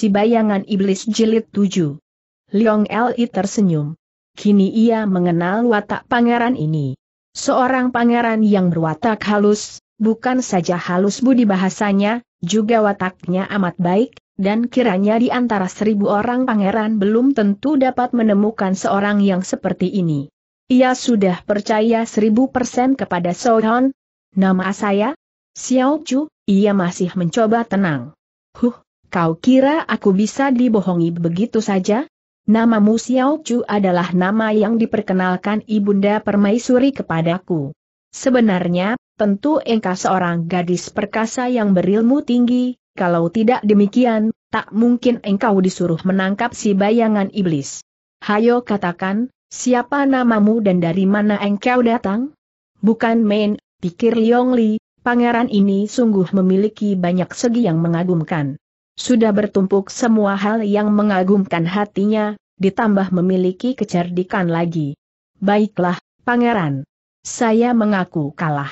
si bayangan iblis jilid 7. Liong Li tersenyum. Kini ia mengenal watak pangeran ini. Seorang pangeran yang berwatak halus, bukan saja halus budi bahasanya, juga wataknya amat baik, dan kiranya di antara seribu orang pangeran belum tentu dapat menemukan seorang yang seperti ini. Ia sudah percaya seribu persen kepada Sohon. Nama saya? Xiao Chu, ia masih mencoba tenang. Huh, kau kira aku bisa dibohongi begitu saja? Namamu Xiao Chu adalah nama yang diperkenalkan Ibunda Permaisuri kepadaku. Sebenarnya, tentu engkau seorang gadis perkasa yang berilmu tinggi, kalau tidak demikian, tak mungkin engkau disuruh menangkap si bayangan iblis. Hayo katakan, siapa namamu dan dari mana engkau datang? Bukan main, pikir Liong Li, pangeran ini sungguh memiliki banyak segi yang mengagumkan. Sudah bertumpuk semua hal yang mengagumkan hatinya, ditambah memiliki kecerdikan lagi. Baiklah, pangeran. Saya mengaku kalah.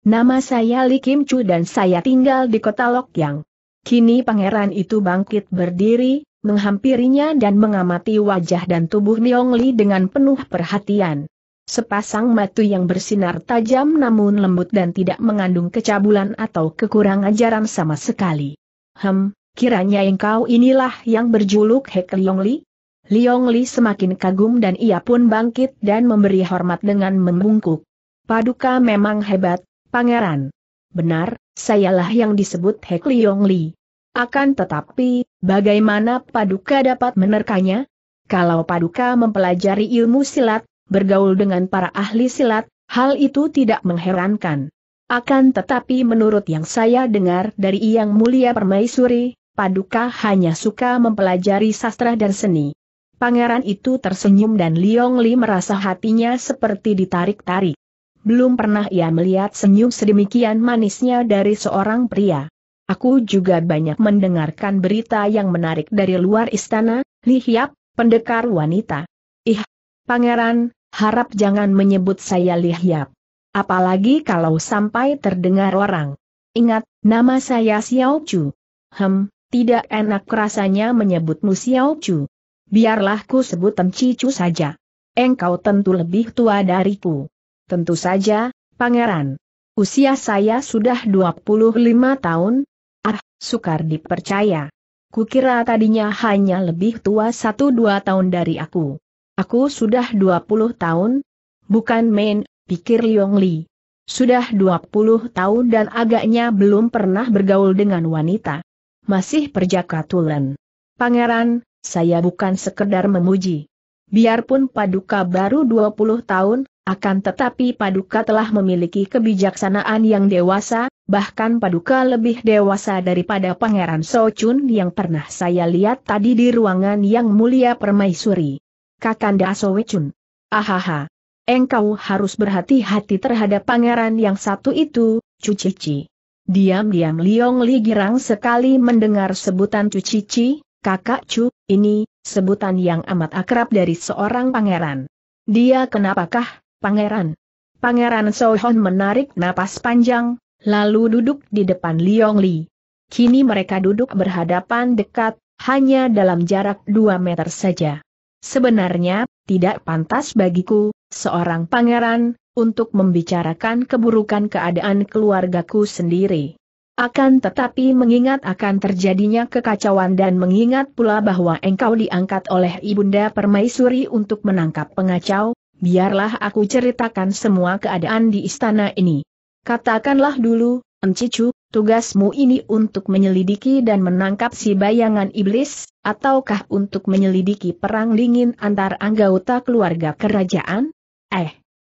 Nama saya Li Kim Chu dan saya tinggal di kota Lok Yang. Kini pangeran itu bangkit berdiri, menghampirinya dan mengamati wajah dan tubuh Niong Li dengan penuh perhatian. Sepasang mata yang bersinar tajam namun lembut dan tidak mengandung kecabulan atau kekurangan ajaran sama sekali. Hem, Kiranya engkau inilah yang berjuluk Hek Liong Li? Liong Li semakin kagum dan ia pun bangkit dan memberi hormat dengan membungkuk. Paduka memang hebat, pangeran. Benar, sayalah yang disebut Hek Liong Li. Akan tetapi, bagaimana Paduka dapat menerkanya? Kalau Paduka mempelajari ilmu silat, bergaul dengan para ahli silat, hal itu tidak mengherankan. Akan tetapi menurut yang saya dengar dari Yang Mulia Permaisuri, Paduka hanya suka mempelajari sastra dan seni. Pangeran itu tersenyum dan Liong Li merasa hatinya seperti ditarik-tarik. Belum pernah ia melihat senyum sedemikian manisnya dari seorang pria. Aku juga banyak mendengarkan berita yang menarik dari luar istana, Li Hiap, pendekar wanita. Ih, pangeran, harap jangan menyebut saya Li Hiap. Apalagi kalau sampai terdengar orang. Ingat, nama saya Xiao Chu. Hem, tidak enak rasanya menyebutmu Xiao Chu. Biarlah ku sebut Tenci Chu saja. Engkau tentu lebih tua dariku. Tentu saja, pangeran. Usia saya sudah 25 tahun. Ah, sukar dipercaya. Kukira tadinya hanya lebih tua satu dua tahun dari aku. Aku sudah 20 tahun. Bukan main, pikir Liong Li. Sudah 20 tahun dan agaknya belum pernah bergaul dengan wanita masih perjakatulan. Pangeran, saya bukan sekedar memuji. Biarpun Paduka baru 20 tahun, akan tetapi Paduka telah memiliki kebijaksanaan yang dewasa, bahkan Paduka lebih dewasa daripada Pangeran Sochun yang pernah saya lihat tadi di ruangan yang mulia permaisuri. Kakanda Sowechun. Ahaha. Engkau harus berhati-hati terhadap pangeran yang satu itu, Cucici. Diam-diam Liong Li girang sekali mendengar sebutan Cu Cici, kakak Cu, ini, sebutan yang amat akrab dari seorang pangeran. Dia kenapakah, pangeran? Pangeran Sohon menarik napas panjang, lalu duduk di depan Liong Li. Kini mereka duduk berhadapan dekat, hanya dalam jarak dua meter saja. Sebenarnya, tidak pantas bagiku, seorang pangeran, untuk membicarakan keburukan keadaan keluargaku sendiri. Akan tetapi mengingat akan terjadinya kekacauan dan mengingat pula bahwa engkau diangkat oleh Ibunda Permaisuri untuk menangkap pengacau, biarlah aku ceritakan semua keadaan di istana ini. Katakanlah dulu, Encicu, tugasmu ini untuk menyelidiki dan menangkap si bayangan iblis, ataukah untuk menyelidiki perang dingin antar anggota keluarga kerajaan? Eh,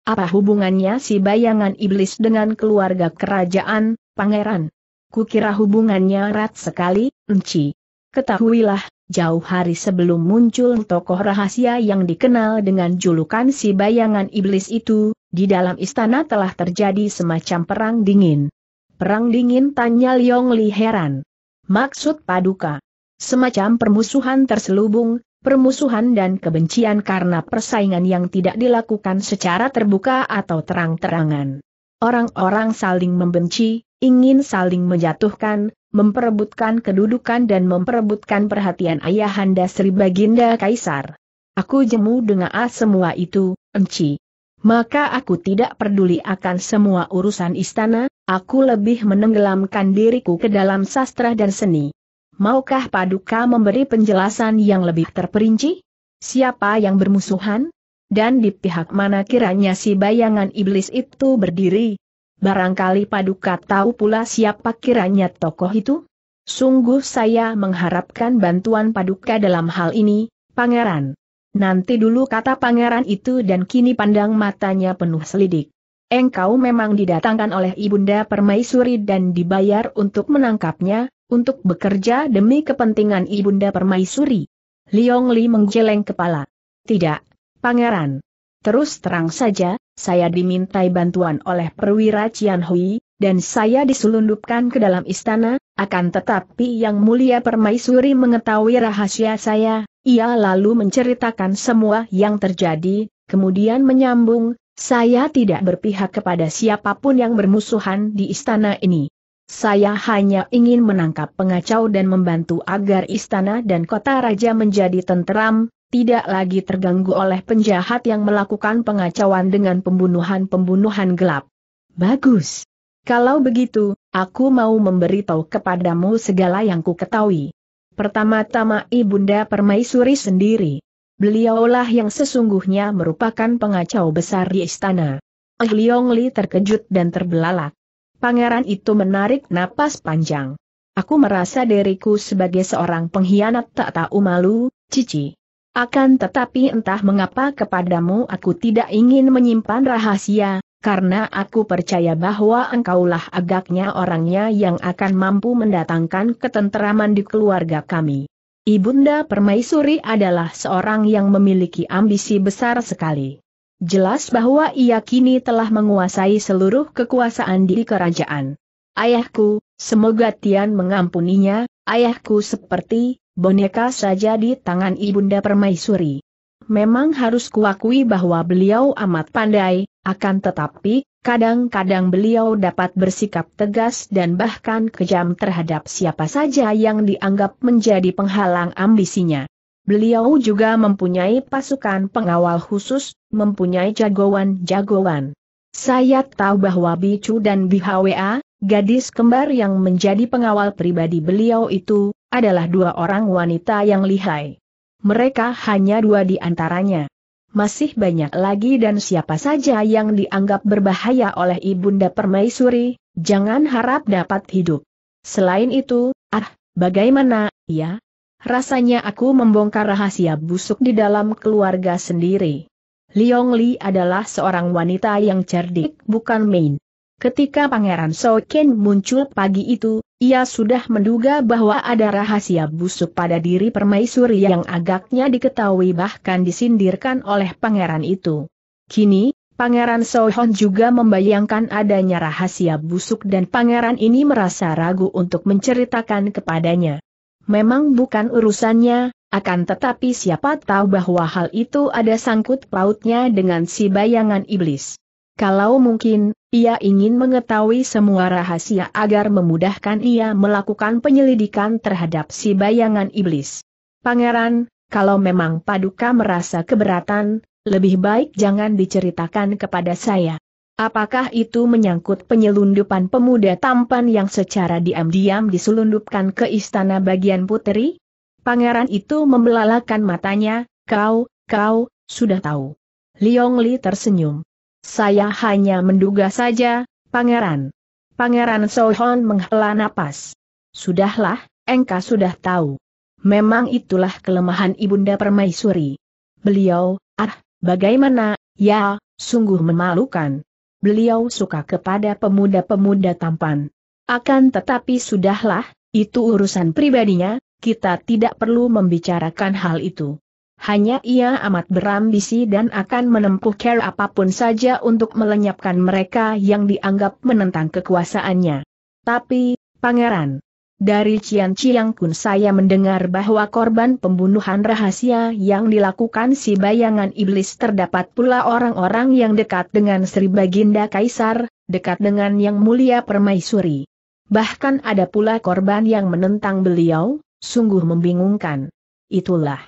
apa hubungannya si bayangan iblis dengan keluarga kerajaan, pangeran? Kukira hubungannya erat sekali, enci. Ketahuilah, jauh hari sebelum muncul tokoh rahasia yang dikenal dengan julukan si bayangan iblis itu, di dalam istana telah terjadi semacam perang dingin. Perang dingin tanya Liong Li heran. Maksud paduka. Semacam permusuhan terselubung, permusuhan dan kebencian karena persaingan yang tidak dilakukan secara terbuka atau terang-terangan. Orang-orang saling membenci, ingin saling menjatuhkan, memperebutkan kedudukan dan memperebutkan perhatian ayahanda Sri Baginda Kaisar. Aku jemu dengan semua itu, Enci. Maka aku tidak peduli akan semua urusan istana, aku lebih menenggelamkan diriku ke dalam sastra dan seni. Maukah Paduka memberi penjelasan yang lebih terperinci? Siapa yang bermusuhan? Dan di pihak mana kiranya si bayangan iblis itu berdiri? Barangkali Paduka tahu pula siapa kiranya tokoh itu? Sungguh saya mengharapkan bantuan Paduka dalam hal ini, Pangeran. Nanti dulu kata pangeran itu dan kini pandang matanya penuh selidik. Engkau memang didatangkan oleh Ibunda Permaisuri dan dibayar untuk menangkapnya, untuk bekerja demi kepentingan Ibunda Permaisuri. Liong Li menggeleng kepala. Tidak, Pangeran. Terus terang saja, saya dimintai bantuan oleh perwira Cian Hui, dan saya diselundupkan ke dalam istana, akan tetapi yang mulia Permaisuri mengetahui rahasia saya, ia lalu menceritakan semua yang terjadi, kemudian menyambung, saya tidak berpihak kepada siapa pun yang bermusuhan di istana ini. Saya hanya ingin menangkap pengacau dan membantu agar istana dan kota raja menjadi tenteram, tidak lagi terganggu oleh penjahat yang melakukan pengacauan dengan pembunuhan-pembunuhan gelap. Bagus. Kalau begitu, aku mau memberitahu kepadamu segala yang ku ketahui. Pertama-tama Ibunda Permaisuri sendiri. Beliaulah yang sesungguhnya merupakan pengacau besar di istana. Eh Liong Li terkejut dan terbelalak. Pangeran itu menarik napas panjang. Aku merasa diriku sebagai seorang pengkhianat tak tahu malu, Cici. Akan tetapi entah mengapa kepadamu aku tidak ingin menyimpan rahasia, karena aku percaya bahwa engkaulah agaknya orangnya yang akan mampu mendatangkan ketenteraman di keluarga kami. Ibunda Permaisuri adalah seorang yang memiliki ambisi besar sekali. Jelas bahwa ia kini telah menguasai seluruh kekuasaan di kerajaan. Ayahku, semoga Tian mengampuninya, ayahku seperti boneka saja di tangan Ibunda Permaisuri. Memang harus kuakui bahwa beliau amat pandai, akan tetapi, kadang-kadang beliau dapat bersikap tegas dan bahkan kejam terhadap siapa saja yang dianggap menjadi penghalang ambisinya. Beliau juga mempunyai pasukan pengawal khusus, mempunyai jagoan-jagoan. Saya tahu bahwa Bicu dan Bihwa, gadis kembar yang menjadi pengawal pribadi beliau itu, adalah dua orang wanita yang lihai. Mereka hanya dua di antaranya. Masih banyak lagi dan siapa saja yang dianggap berbahaya oleh Ibunda Permaisuri, jangan harap dapat hidup. Selain itu, ah, bagaimana, ya, Rasanya aku membongkar rahasia busuk di dalam keluarga sendiri. Liong Li adalah seorang wanita yang cerdik bukan main. Ketika Pangeran Soken muncul pagi itu, ia sudah menduga bahwa ada rahasia busuk pada diri permaisuri yang agaknya diketahui bahkan disindirkan oleh pangeran itu. Kini, Pangeran Sohon juga membayangkan adanya rahasia busuk dan pangeran ini merasa ragu untuk menceritakan kepadanya memang bukan urusannya, akan tetapi siapa tahu bahwa hal itu ada sangkut pautnya dengan si bayangan iblis. Kalau mungkin, ia ingin mengetahui semua rahasia agar memudahkan ia melakukan penyelidikan terhadap si bayangan iblis. Pangeran, kalau memang Paduka merasa keberatan, lebih baik jangan diceritakan kepada saya. Apakah itu menyangkut penyelundupan pemuda tampan yang secara diam-diam diselundupkan ke istana bagian putri? Pangeran itu membelalakan matanya, kau, kau, sudah tahu. Liong Li tersenyum. Saya hanya menduga saja, Pangeran. Pangeran Sohon menghela napas. Sudahlah, engkau sudah tahu. Memang itulah kelemahan Ibunda Permaisuri. Beliau, ah, bagaimana, ya, sungguh memalukan beliau suka kepada pemuda-pemuda tampan. Akan tetapi sudahlah, itu urusan pribadinya, kita tidak perlu membicarakan hal itu. Hanya ia amat berambisi dan akan menempuh care apa pun saja untuk melenyapkan mereka yang dianggap menentang kekuasaannya. Tapi, Pangeran, dari Cian Ciang Kun saya mendengar bahwa korban pembunuhan rahasia yang dilakukan si bayangan iblis terdapat pula orang-orang yang dekat dengan Sri Baginda Kaisar, dekat dengan Yang Mulia Permaisuri. Bahkan ada pula korban yang menentang beliau, sungguh membingungkan. Itulah.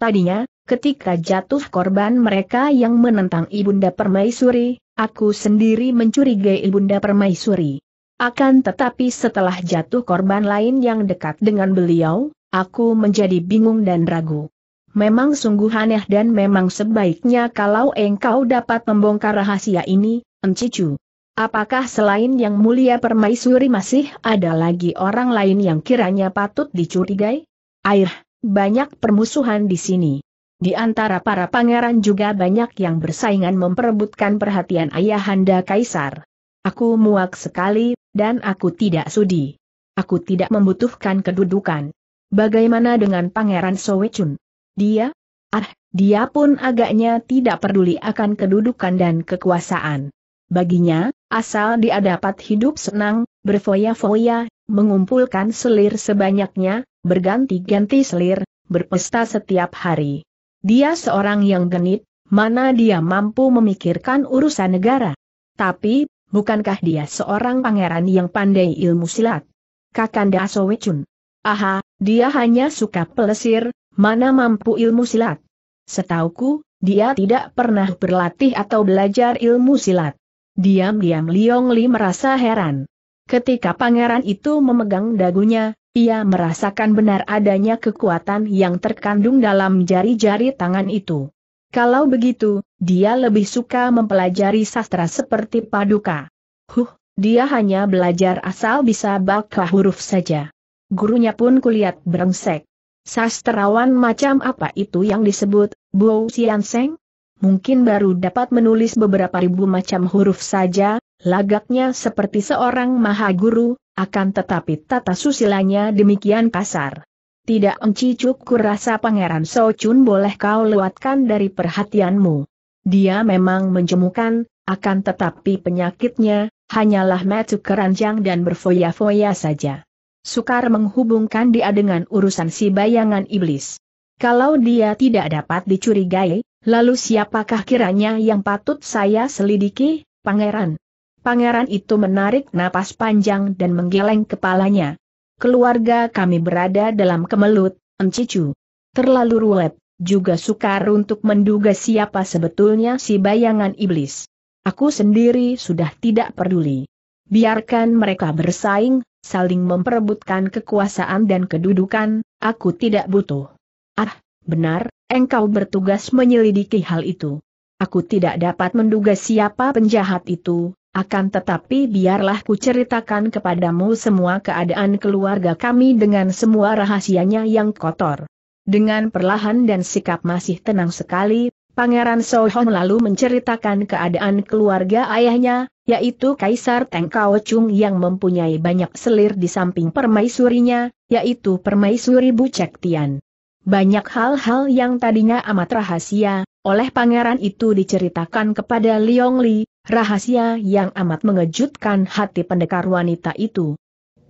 Tadinya, ketika jatuh korban mereka yang menentang Ibunda Permaisuri, aku sendiri mencurigai Ibunda Permaisuri. Akan tetapi setelah jatuh korban lain yang dekat dengan beliau, aku menjadi bingung dan ragu. Memang sungguh aneh dan memang sebaiknya kalau engkau dapat membongkar rahasia ini, Encicu. Apakah selain yang mulia permaisuri masih ada lagi orang lain yang kiranya patut dicurigai? Air, banyak permusuhan di sini. Di antara para pangeran juga banyak yang bersaingan memperebutkan perhatian ayahanda kaisar. Aku muak sekali, dan aku tidak sudi. Aku tidak membutuhkan kedudukan. Bagaimana dengan Pangeran Sowechun? Dia? Ah, dia pun agaknya tidak peduli akan kedudukan dan kekuasaan. Baginya, asal dia dapat hidup senang, berfoya-foya, mengumpulkan selir sebanyaknya, berganti-ganti selir, berpesta setiap hari. Dia seorang yang genit, mana dia mampu memikirkan urusan negara. Tapi, bukankah dia seorang pangeran yang pandai ilmu silat? Kakanda Sowechun. Aha, dia hanya suka pelesir, mana mampu ilmu silat. Setauku, dia tidak pernah berlatih atau belajar ilmu silat. Diam-diam Liong Li merasa heran. Ketika pangeran itu memegang dagunya, ia merasakan benar adanya kekuatan yang terkandung dalam jari-jari tangan itu. Kalau begitu, dia lebih suka mempelajari sastra seperti paduka. Huh, dia hanya belajar asal bisa baca huruf saja. Gurunya pun kulihat brengsek. Sastrawan macam apa itu yang disebut, Bo Seng? Mungkin baru dapat menulis beberapa ribu macam huruf saja, lagaknya seperti seorang maha guru, akan tetapi tata susilanya demikian kasar. Tidak encicuk kurasa Pangeran Chun boleh kau lewatkan dari perhatianmu. Dia memang menjemukan, akan tetapi penyakitnya, hanyalah metu keranjang dan berfoya-foya saja sukar menghubungkan dia dengan urusan si bayangan iblis. Kalau dia tidak dapat dicurigai, lalu siapakah kiranya yang patut saya selidiki, pangeran? Pangeran itu menarik napas panjang dan menggeleng kepalanya. Keluarga kami berada dalam kemelut, encicu. Terlalu ruwet, juga sukar untuk menduga siapa sebetulnya si bayangan iblis. Aku sendiri sudah tidak peduli. Biarkan mereka bersaing, saling memperebutkan kekuasaan dan kedudukan, aku tidak butuh. Ah, benar, engkau bertugas menyelidiki hal itu. Aku tidak dapat menduga siapa penjahat itu, akan tetapi biarlah ku ceritakan kepadamu semua keadaan keluarga kami dengan semua rahasianya yang kotor. Dengan perlahan dan sikap masih tenang sekali, Pangeran Sohon lalu menceritakan keadaan keluarga ayahnya, yaitu Kaisar Teng Kao Chung yang mempunyai banyak selir di samping permaisurinya, yaitu permaisuri Bucek Tian. Banyak hal-hal yang tadinya amat rahasia, oleh pangeran itu diceritakan kepada Liong Li, rahasia yang amat mengejutkan hati pendekar wanita itu.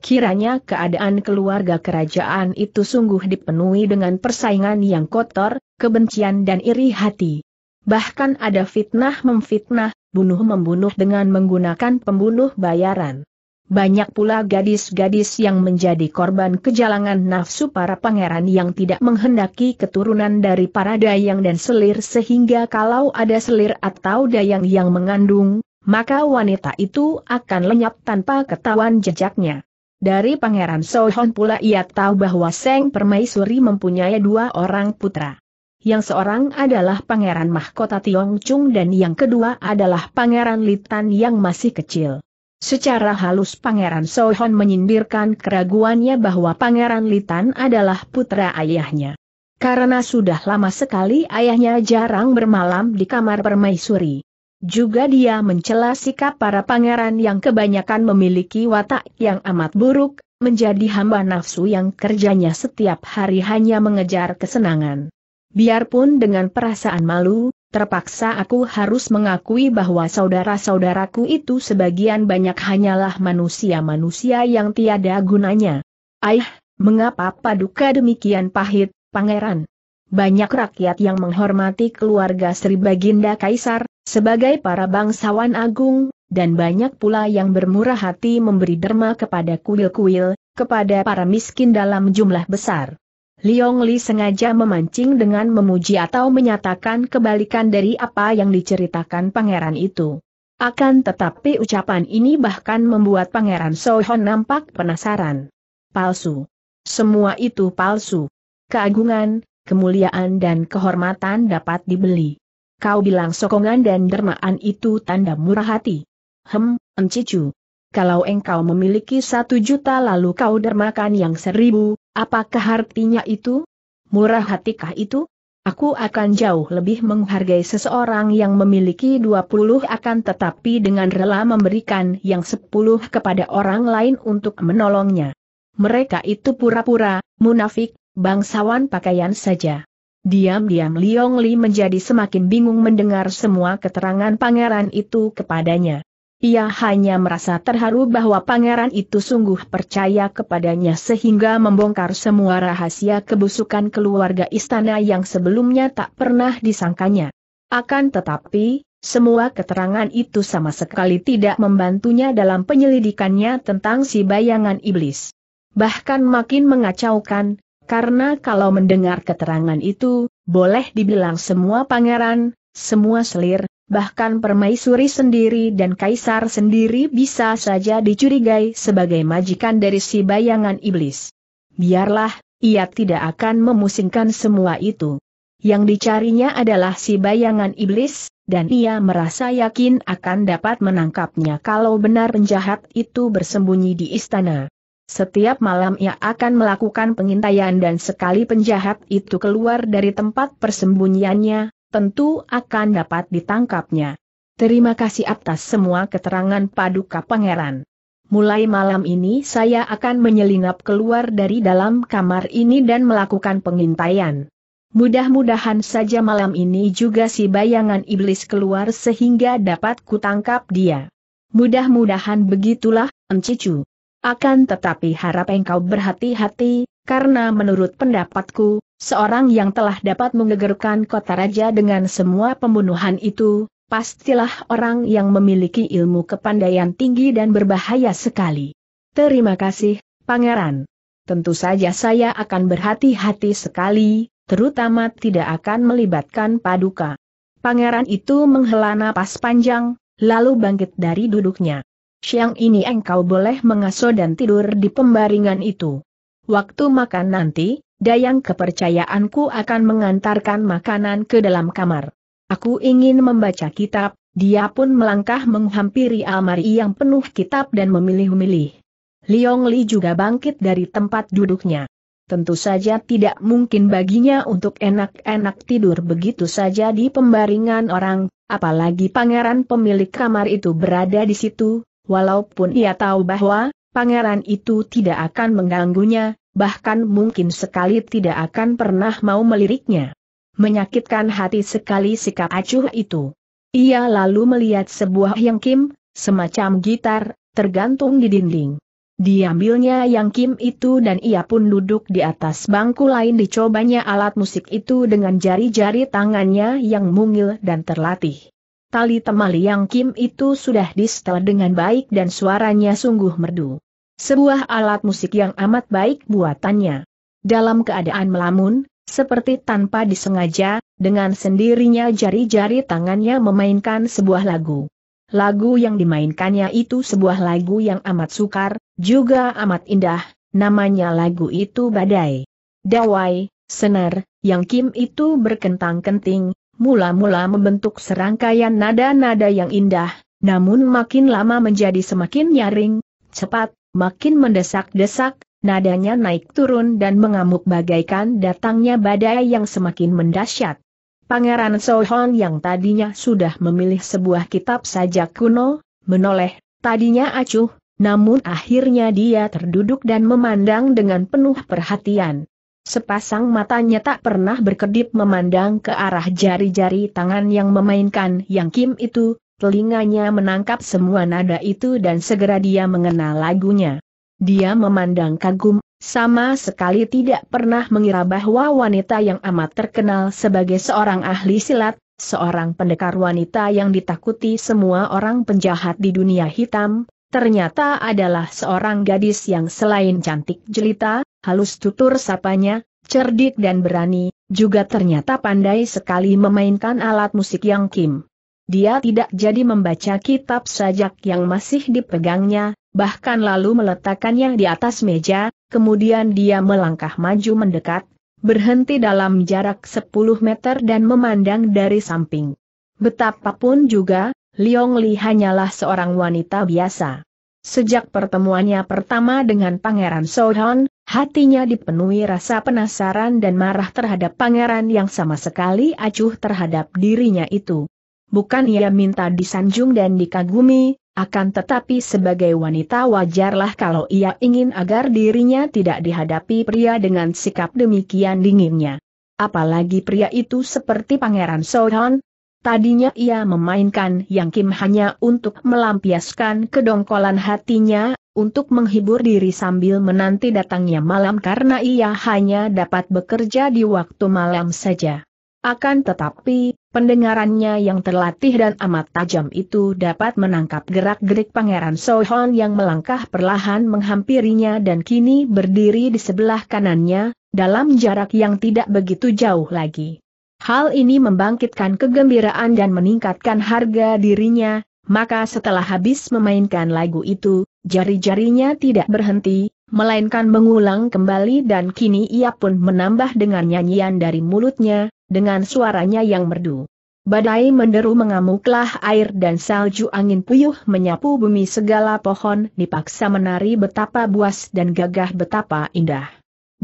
Kiranya keadaan keluarga kerajaan itu sungguh dipenuhi dengan persaingan yang kotor, kebencian dan iri hati. Bahkan ada fitnah memfitnah, bunuh-membunuh dengan menggunakan pembunuh bayaran. Banyak pula gadis-gadis yang menjadi korban kejalangan nafsu para pangeran yang tidak menghendaki keturunan dari para dayang dan selir sehingga kalau ada selir atau dayang yang mengandung, maka wanita itu akan lenyap tanpa ketahuan jejaknya. Dari pangeran Sohon pula ia tahu bahwa Seng Permaisuri mempunyai dua orang putra yang seorang adalah Pangeran Mahkota Tiong Chung dan yang kedua adalah Pangeran Litan yang masih kecil. Secara halus Pangeran Sohon menyindirkan keraguannya bahwa Pangeran Litan adalah putra ayahnya. Karena sudah lama sekali ayahnya jarang bermalam di kamar permaisuri. Juga dia mencela sikap para pangeran yang kebanyakan memiliki watak yang amat buruk, menjadi hamba nafsu yang kerjanya setiap hari hanya mengejar kesenangan. Biarpun dengan perasaan malu, terpaksa aku harus mengakui bahwa saudara-saudaraku itu sebagian banyak hanyalah manusia-manusia yang tiada gunanya. Aih, mengapa paduka demikian pahit, pangeran? Banyak rakyat yang menghormati keluarga Sri Baginda Kaisar, sebagai para bangsawan agung, dan banyak pula yang bermurah hati memberi derma kepada kuil-kuil, kepada para miskin dalam jumlah besar. Liong Li sengaja memancing dengan memuji atau menyatakan kebalikan dari apa yang diceritakan pangeran itu. Akan tetapi ucapan ini bahkan membuat pangeran Sohon nampak penasaran. Palsu. Semua itu palsu. Keagungan, kemuliaan dan kehormatan dapat dibeli. Kau bilang sokongan dan dermaan itu tanda murah hati. Hem, Encicu. Kalau engkau memiliki satu juta lalu kau dermakan yang seribu, Apakah artinya itu? Murah hatikah itu? Aku akan jauh lebih menghargai seseorang yang memiliki 20 akan tetapi dengan rela memberikan yang 10 kepada orang lain untuk menolongnya. Mereka itu pura-pura, munafik, bangsawan pakaian saja. Diam-diam Liong Li menjadi semakin bingung mendengar semua keterangan pangeran itu kepadanya. Ia hanya merasa terharu bahwa pangeran itu sungguh percaya kepadanya sehingga membongkar semua rahasia kebusukan keluarga istana yang sebelumnya tak pernah disangkanya. Akan tetapi, semua keterangan itu sama sekali tidak membantunya dalam penyelidikannya tentang si bayangan iblis. Bahkan makin mengacaukan, karena kalau mendengar keterangan itu, boleh dibilang semua pangeran, semua selir, bahkan permaisuri sendiri dan kaisar sendiri bisa saja dicurigai sebagai majikan dari si bayangan iblis. Biarlah, ia tidak akan memusingkan semua itu. Yang dicarinya adalah si bayangan iblis, dan ia merasa yakin akan dapat menangkapnya kalau benar penjahat itu bersembunyi di istana. Setiap malam ia akan melakukan pengintaian dan sekali penjahat itu keluar dari tempat persembunyiannya, tentu akan dapat ditangkapnya. Terima kasih atas semua keterangan paduka pangeran. Mulai malam ini saya akan menyelinap keluar dari dalam kamar ini dan melakukan pengintaian. Mudah-mudahan saja malam ini juga si bayangan iblis keluar sehingga dapat kutangkap dia. Mudah-mudahan begitulah, Encicu. Akan tetapi harap engkau berhati-hati, karena menurut pendapatku, seorang yang telah dapat menggegerkan kota raja dengan semua pembunuhan itu, pastilah orang yang memiliki ilmu kepandaian tinggi dan berbahaya sekali. Terima kasih, Pangeran. Tentu saja saya akan berhati-hati sekali, terutama tidak akan melibatkan paduka. Pangeran itu menghela napas panjang, lalu bangkit dari duduknya. Siang ini engkau boleh mengasuh dan tidur di pembaringan itu. Waktu makan nanti, dayang kepercayaanku akan mengantarkan makanan ke dalam kamar. Aku ingin membaca kitab, dia pun melangkah menghampiri almari yang penuh kitab dan memilih-milih. Liong Li juga bangkit dari tempat duduknya. Tentu saja tidak mungkin baginya untuk enak-enak tidur begitu saja di pembaringan orang, apalagi pangeran pemilik kamar itu berada di situ, walaupun ia tahu bahwa pangeran itu tidak akan mengganggunya, bahkan mungkin sekali tidak akan pernah mau meliriknya. Menyakitkan hati sekali sikap acuh itu. Ia lalu melihat sebuah yang kim, semacam gitar, tergantung di dinding. Diambilnya yang kim itu dan ia pun duduk di atas bangku lain dicobanya alat musik itu dengan jari-jari tangannya yang mungil dan terlatih. Tali temali yang kim itu sudah disetel dengan baik dan suaranya sungguh merdu. Sebuah alat musik yang amat baik buatannya. Dalam keadaan melamun, seperti tanpa disengaja, dengan sendirinya jari-jari tangannya memainkan sebuah lagu. Lagu yang dimainkannya itu sebuah lagu yang amat sukar, juga amat indah, namanya lagu itu Badai. Dawai, senar, yang Kim itu berkentang-kenting, mula-mula membentuk serangkaian nada-nada yang indah, namun makin lama menjadi semakin nyaring, cepat, makin mendesak-desak, nadanya naik turun dan mengamuk bagaikan datangnya badai yang semakin mendahsyat. Pangeran Sohon yang tadinya sudah memilih sebuah kitab sajak kuno, menoleh, tadinya acuh, namun akhirnya dia terduduk dan memandang dengan penuh perhatian. Sepasang matanya tak pernah berkedip memandang ke arah jari-jari tangan yang memainkan yang Kim itu, telinganya menangkap semua nada itu dan segera dia mengenal lagunya. Dia memandang kagum, sama sekali tidak pernah mengira bahwa wanita yang amat terkenal sebagai seorang ahli silat, seorang pendekar wanita yang ditakuti semua orang penjahat di dunia hitam, ternyata adalah seorang gadis yang selain cantik jelita, halus tutur sapanya, cerdik dan berani, juga ternyata pandai sekali memainkan alat musik yang Kim. Dia tidak jadi membaca kitab sajak yang masih dipegangnya, bahkan lalu meletakkannya di atas meja, kemudian dia melangkah maju mendekat, berhenti dalam jarak 10 meter dan memandang dari samping. Betapapun juga, Liong Li hanyalah seorang wanita biasa. Sejak pertemuannya pertama dengan Pangeran Sohon, hatinya dipenuhi rasa penasaran dan marah terhadap pangeran yang sama sekali acuh terhadap dirinya itu. Bukan ia minta disanjung dan dikagumi, akan tetapi sebagai wanita wajarlah kalau ia ingin agar dirinya tidak dihadapi pria dengan sikap demikian dinginnya. Apalagi pria itu seperti Pangeran Sohon, tadinya ia memainkan Yang Kim hanya untuk melampiaskan kedongkolan hatinya, untuk menghibur diri sambil menanti datangnya malam karena ia hanya dapat bekerja di waktu malam saja. Akan tetapi, pendengarannya yang terlatih dan amat tajam itu dapat menangkap gerak-gerik Pangeran Sohon yang melangkah perlahan menghampirinya dan kini berdiri di sebelah kanannya, dalam jarak yang tidak begitu jauh lagi. Hal ini membangkitkan kegembiraan dan meningkatkan harga dirinya, maka setelah habis memainkan lagu itu, jari-jarinya tidak berhenti, melainkan mengulang kembali dan kini ia pun menambah dengan nyanyian dari mulutnya, dengan suaranya yang merdu. Badai menderu mengamuklah air dan salju angin puyuh menyapu bumi segala pohon dipaksa menari betapa buas dan gagah betapa indah.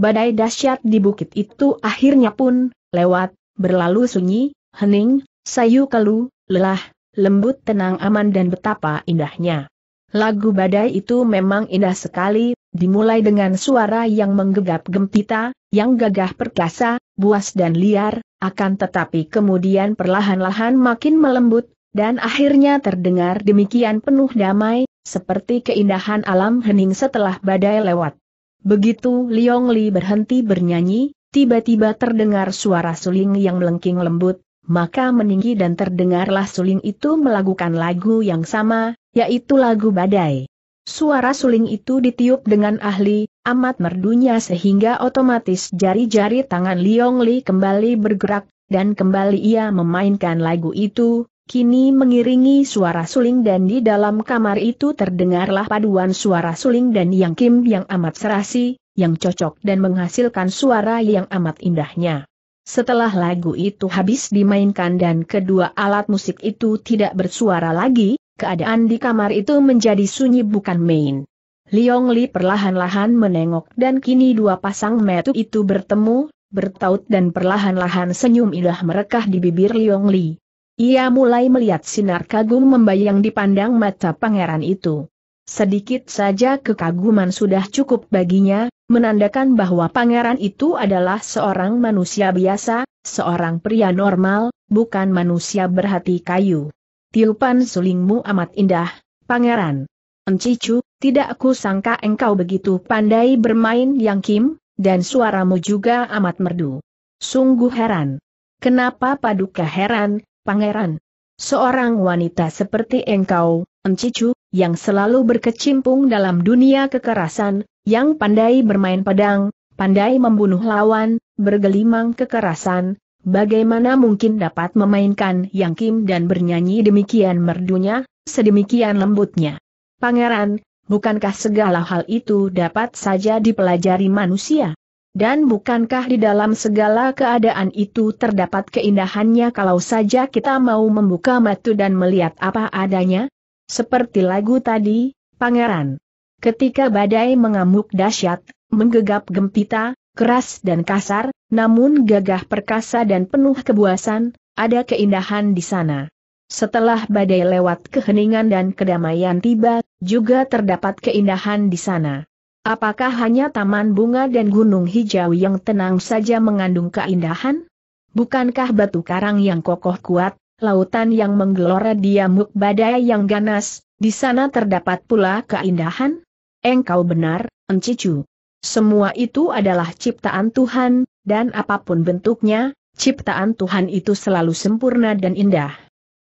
Badai dahsyat di bukit itu akhirnya pun, lewat, berlalu sunyi, hening, sayu kelu, lelah, lembut tenang aman dan betapa indahnya. Lagu badai itu memang indah sekali, dimulai dengan suara yang menggegap gempita, yang gagah perkasa, buas dan liar, akan tetapi kemudian perlahan-lahan makin melembut, dan akhirnya terdengar demikian penuh damai, seperti keindahan alam hening setelah badai lewat. Begitu Liong Li berhenti bernyanyi, tiba-tiba terdengar suara suling yang melengking lembut, maka meninggi dan terdengarlah suling itu melakukan lagu yang sama, yaitu lagu badai. Suara suling itu ditiup dengan ahli, amat merdunya sehingga otomatis jari-jari tangan Liong Li kembali bergerak, dan kembali ia memainkan lagu itu, kini mengiringi suara suling dan di dalam kamar itu terdengarlah paduan suara suling dan Yang Kim yang amat serasi, yang cocok dan menghasilkan suara yang amat indahnya. Setelah lagu itu habis dimainkan dan kedua alat musik itu tidak bersuara lagi, keadaan di kamar itu menjadi sunyi bukan main. Liong Li perlahan-lahan menengok dan kini dua pasang metu itu bertemu, bertaut dan perlahan-lahan senyum indah merekah di bibir Liong Li. Ia mulai melihat sinar kagum membayang di pandang mata pangeran itu. Sedikit saja kekaguman sudah cukup baginya, menandakan bahwa pangeran itu adalah seorang manusia biasa, seorang pria normal, bukan manusia berhati kayu. Tiupan sulingmu amat indah, pangeran. Encicu, tidak aku sangka engkau begitu pandai bermain Yang Kim, dan suaramu juga amat merdu. Sungguh heran. Kenapa paduka heran, pangeran? Seorang wanita seperti engkau, Encicu, yang selalu berkecimpung dalam dunia kekerasan, yang pandai bermain pedang, pandai membunuh lawan, bergelimang kekerasan, bagaimana mungkin dapat memainkan Yang Kim dan bernyanyi demikian merdunya, sedemikian lembutnya. Pangeran, bukankah segala hal itu dapat saja dipelajari manusia? Dan bukankah di dalam segala keadaan itu terdapat keindahannya kalau saja kita mau membuka mata dan melihat apa adanya? Seperti lagu tadi, Pangeran. Ketika badai mengamuk dahsyat, menggegap gempita, keras dan kasar, namun gagah perkasa dan penuh kebuasan, ada keindahan di sana. Setelah badai lewat keheningan dan kedamaian tiba, juga terdapat keindahan di sana. Apakah hanya taman bunga dan gunung hijau yang tenang saja mengandung keindahan? Bukankah batu karang yang kokoh kuat, lautan yang menggelora diamuk badai yang ganas, di sana terdapat pula keindahan? Engkau benar, Encicu. Semua itu adalah ciptaan Tuhan, dan apa pun bentuknya, Ciptaan Tuhan itu selalu sempurna dan indah.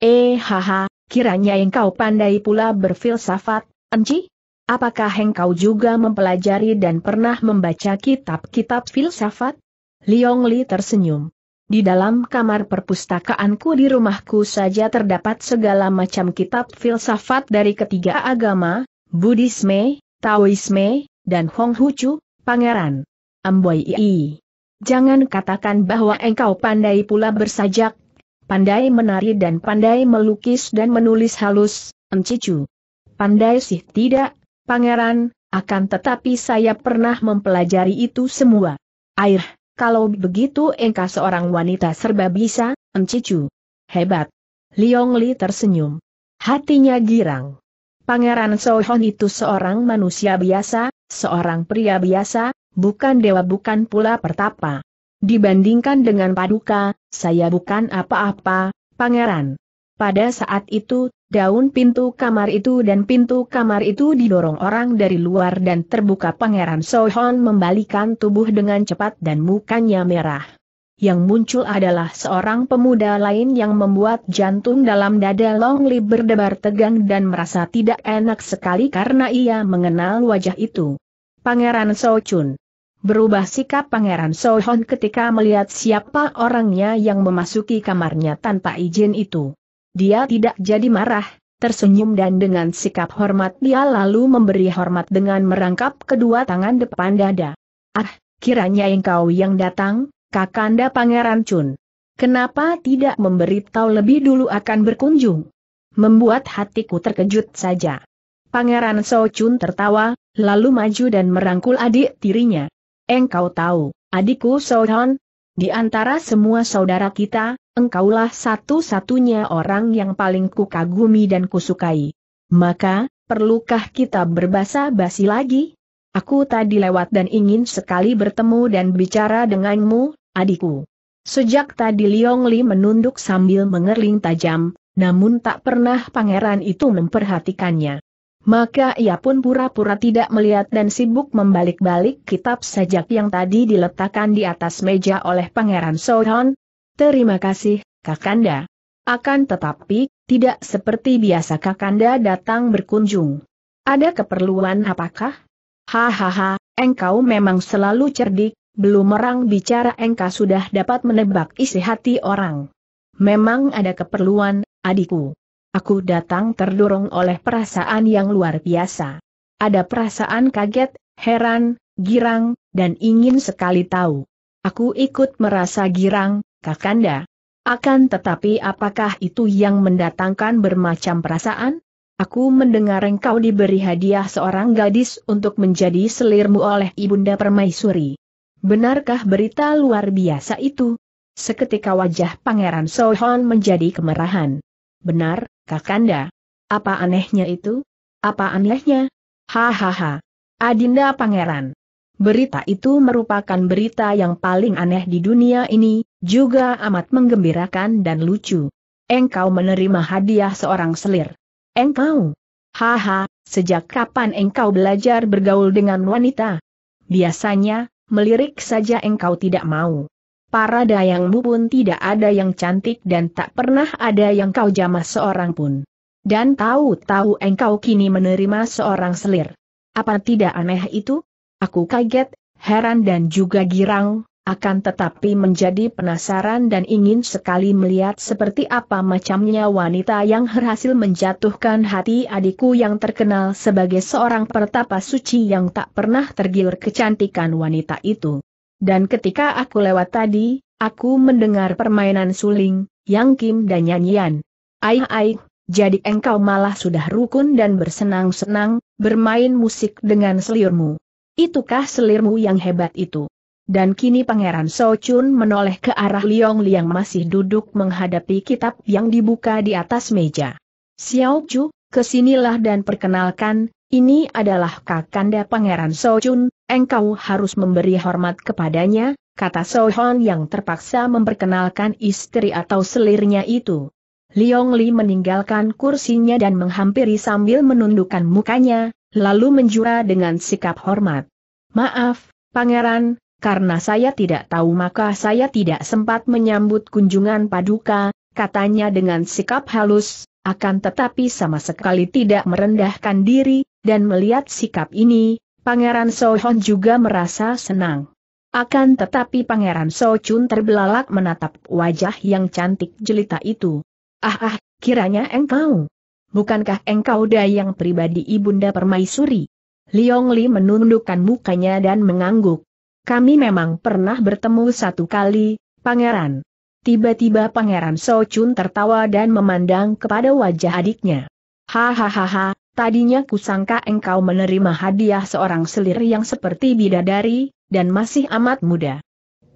Eh haha, kiranya engkau pandai pula berfilsafat, Enci? Apakah engkau juga mempelajari dan pernah membaca kitab-kitab filsafat? Liong Li tersenyum. Di dalam kamar perpustakaanku di rumahku saja terdapat segala macam kitab filsafat dari ketiga agama, Buddhisme, Taoisme, dan Honghucu, Pangeran. Amboi Jangan katakan bahwa engkau pandai pula bersajak, pandai menari dan pandai melukis dan menulis halus, encicu. Pandai sih tidak, Pangeran, akan tetapi saya pernah mempelajari itu semua. Air, kalau begitu engkau seorang wanita serba bisa, encicu. Hebat. Liong Li tersenyum. Hatinya girang. Pangeran Sohon itu seorang manusia biasa, seorang pria biasa, bukan dewa bukan pula pertapa. Dibandingkan dengan paduka, saya bukan apa-apa, pangeran. Pada saat itu, daun pintu kamar itu dan pintu kamar itu didorong orang dari luar dan terbuka Pangeran Sohon membalikan tubuh dengan cepat dan mukanya merah. Yang muncul adalah seorang pemuda lain yang membuat jantung dalam dada Long Li berdebar tegang dan merasa tidak enak sekali karena ia mengenal wajah itu. Pangeran Chun. Berubah sikap Pangeran Sohon ketika melihat siapa orangnya yang memasuki kamarnya tanpa izin itu. Dia tidak jadi marah, tersenyum dan dengan sikap hormat dia lalu memberi hormat dengan merangkap kedua tangan depan dada. Ah, kiranya engkau yang datang, Kakanda Pangeran Chun. Kenapa tidak memberitahu lebih dulu akan berkunjung? Membuat hatiku terkejut saja. Pangeran So Chun tertawa, lalu maju dan merangkul adik tirinya. Engkau tahu, adikku So Hon, di antara semua saudara kita, engkaulah satu-satunya orang yang paling kukagumi dan kusukai. Maka, perlukah kita berbahasa basi lagi? Aku tadi lewat dan ingin sekali bertemu dan bicara denganmu, adikku. Sejak tadi Liong Li menunduk sambil mengerling tajam, namun tak pernah pangeran itu memperhatikannya. Maka ia pun pura-pura tidak melihat dan sibuk membalik-balik kitab sajak yang tadi diletakkan di atas meja oleh Pangeran Sohon, Terima kasih, Kakanda. Akan tetapi, tidak seperti biasa Kakanda datang berkunjung. Ada keperluan apakah? Hahaha, engkau memang selalu cerdik, belum orang bicara engkau sudah dapat menebak isi hati orang. Memang ada keperluan, adikku. Aku datang terdorong oleh perasaan yang luar biasa. Ada perasaan kaget, heran, girang, dan ingin sekali tahu. Aku ikut merasa girang, Kakanda. Akan tetapi apakah itu yang mendatangkan bermacam perasaan? Aku mendengar engkau diberi hadiah seorang gadis untuk menjadi selirmu oleh Ibunda Permaisuri. Benarkah berita luar biasa itu? Seketika wajah Pangeran Sohon menjadi kemerahan. Benar, Kakanda. Apa anehnya itu? Apa anehnya? Hahaha. Adinda Pangeran. Berita itu merupakan berita yang paling aneh di dunia ini, juga amat menggembirakan dan lucu. Engkau menerima hadiah seorang selir. Engkau? Haha, sejak kapan engkau belajar bergaul dengan wanita? Biasanya, melirik saja engkau tidak mau. Para dayangmu pun tidak ada yang cantik dan tak pernah ada yang kau jamah seorang pun. Dan tahu-tahu engkau kini menerima seorang selir. Apa tidak aneh itu? Aku kaget, heran dan juga girang, akan tetapi menjadi penasaran dan ingin sekali melihat seperti apa macamnya wanita yang berhasil menjatuhkan hati adikku yang terkenal sebagai seorang pertapa suci yang tak pernah tergiur kecantikan wanita itu. Dan ketika aku lewat tadi, aku mendengar permainan suling, yang kim dan nyanyian. Aih aih, jadi engkau malah sudah rukun dan bersenang-senang, bermain musik dengan seliurmu. Itukah selirmu yang hebat itu? Dan kini Pangeran Chun menoleh ke arah Liong Li yang masih duduk menghadapi kitab yang dibuka di atas meja. Xiao Chu, ke sinilah dan perkenalkan, ini adalah Kakanda Pangeran Chun. engkau harus memberi hormat kepadanya, kata Hon yang terpaksa memperkenalkan istri atau selirnya itu. Liong Li meninggalkan kursinya dan menghampiri sambil menundukkan mukanya, lalu menjura dengan sikap hormat. Maaf, Pangeran, karena saya tidak tahu maka saya tidak sempat menyambut kunjungan paduka, katanya dengan sikap halus, akan tetapi sama sekali tidak merendahkan diri, dan melihat sikap ini, Pangeran Sohon juga merasa senang. Akan tetapi Pangeran Sochun terbelalak menatap wajah yang cantik jelita itu. Ah ah, kiranya engkau. Bukankah engkau dayang pribadi Ibunda Permaisuri? Liong Li menundukkan mukanya dan mengangguk. Kami memang pernah bertemu satu kali, Pangeran. Tiba-tiba Pangeran Chun tertawa dan memandang kepada wajah adiknya. Hahaha, tadinya kusangka engkau menerima hadiah seorang selir yang seperti bidadari, dan masih amat muda.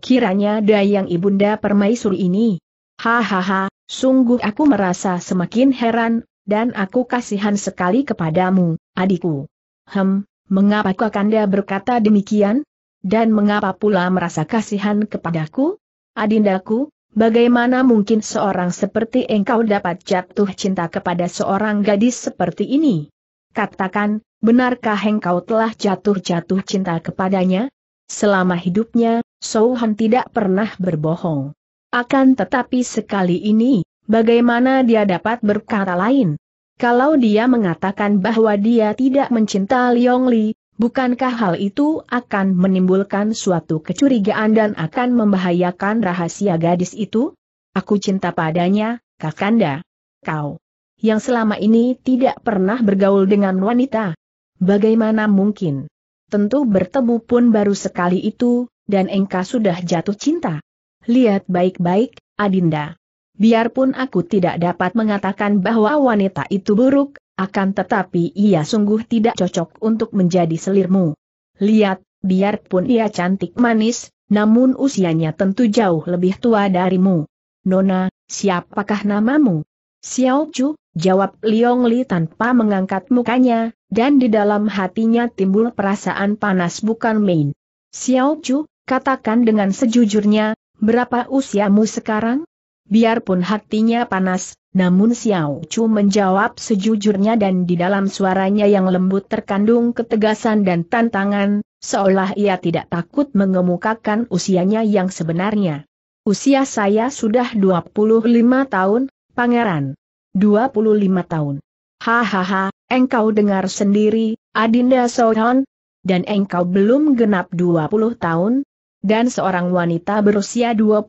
Kiranya dayang ibunda permaisuri ini. Hahaha, sungguh aku merasa semakin heran, dan aku kasihan sekali kepadamu, adikku. Hem, mengapa Kakanda berkata demikian? Dan mengapa pula merasa kasihan kepadaku? Adindaku, bagaimana mungkin seorang seperti engkau dapat jatuh cinta kepada seorang gadis seperti ini? Katakan, benarkah engkau telah jatuh-jatuh cinta kepadanya? Selama hidupnya, Souhan tidak pernah berbohong. Akan tetapi sekali ini, bagaimana dia dapat berkata lain? Kalau dia mengatakan bahwa dia tidak mencinta Liong Li, Bukankah hal itu akan menimbulkan suatu kecurigaan dan akan membahayakan rahasia gadis itu? Aku cinta padanya, Kakanda. Kau, yang selama ini tidak pernah bergaul dengan wanita. Bagaimana mungkin? Tentu bertemu pun baru sekali itu, dan engkau sudah jatuh cinta. Lihat baik-baik, Adinda. Biarpun aku tidak dapat mengatakan bahwa wanita itu buruk, akan tetapi ia sungguh tidak cocok untuk menjadi selirmu. Lihat, biarpun ia cantik manis, namun usianya tentu jauh lebih tua darimu. Nona, siapakah namamu? Xiao Chu, jawab Liong Li tanpa mengangkat mukanya, dan di dalam hatinya timbul perasaan panas bukan main. Xiao Chu, katakan dengan sejujurnya, berapa usiamu sekarang? Biarpun hatinya panas, namun Xiao Chu menjawab sejujurnya dan di dalam suaranya yang lembut terkandung ketegasan dan tantangan, seolah ia tidak takut mengemukakan usianya yang sebenarnya. Usia saya sudah 25 tahun, Pangeran. 25 tahun. Hahaha, engkau dengar sendiri, Adinda Sohon, dan engkau belum genap 20 tahun, dan seorang wanita berusia 25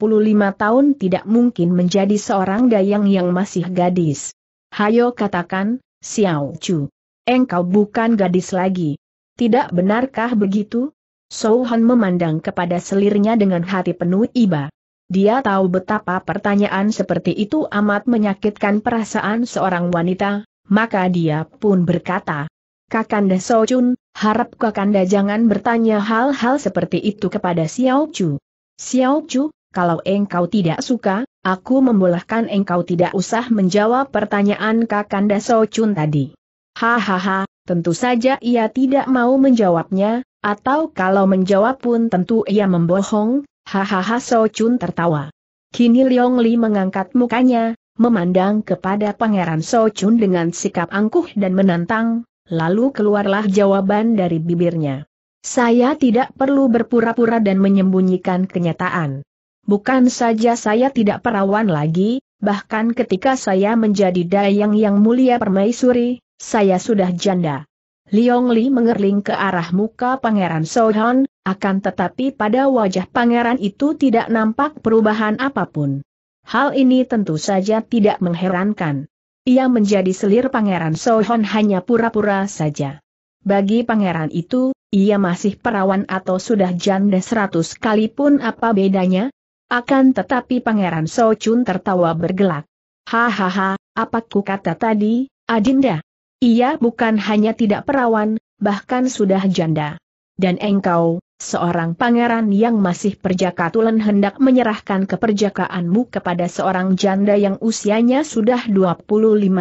tahun tidak mungkin menjadi seorang dayang yang masih gadis. Hayo katakan, Xiao Chu. Engkau bukan gadis lagi. Tidak benarkah begitu? Han memandang kepada selirnya dengan hati penuh iba. Dia tahu betapa pertanyaan seperti itu amat menyakitkan perasaan seorang wanita, maka dia pun berkata, Kakanda Chun, harap Kakanda jangan bertanya hal-hal seperti itu kepada Xiao Chu. Xiao Chu, kalau engkau tidak suka, aku membolehkan engkau tidak usah menjawab pertanyaan Kakanda Chun tadi. Hahaha, tentu saja ia tidak mau menjawabnya, atau kalau menjawab pun tentu ia membohong, hahaha Chun tertawa. Kini Liong Li mengangkat mukanya, memandang kepada Pangeran Chun dengan sikap angkuh dan menantang, Lalu keluarlah jawaban dari bibirnya. Saya tidak perlu berpura-pura dan menyembunyikan kenyataan. Bukan saja saya tidak perawan lagi, bahkan ketika saya menjadi dayang yang mulia permaisuri, saya sudah janda. Liong Li mengerling ke arah muka Pangeran Sohan, akan tetapi pada wajah pangeran itu tidak nampak perubahan apa pun. Hal ini tentu saja tidak mengherankan ia menjadi selir Pangeran Sohon hanya pura-pura saja. Bagi pangeran itu, ia masih perawan atau sudah janda seratus kali pun apa bedanya? Akan tetapi Pangeran Sochun tertawa bergelak. Hahaha, apa ku kata tadi, Adinda? Ia bukan hanya tidak perawan, bahkan sudah janda. Dan engkau, seorang pangeran yang masih perjakatulan hendak menyerahkan keperjakaanmu kepada seorang janda yang usianya sudah 25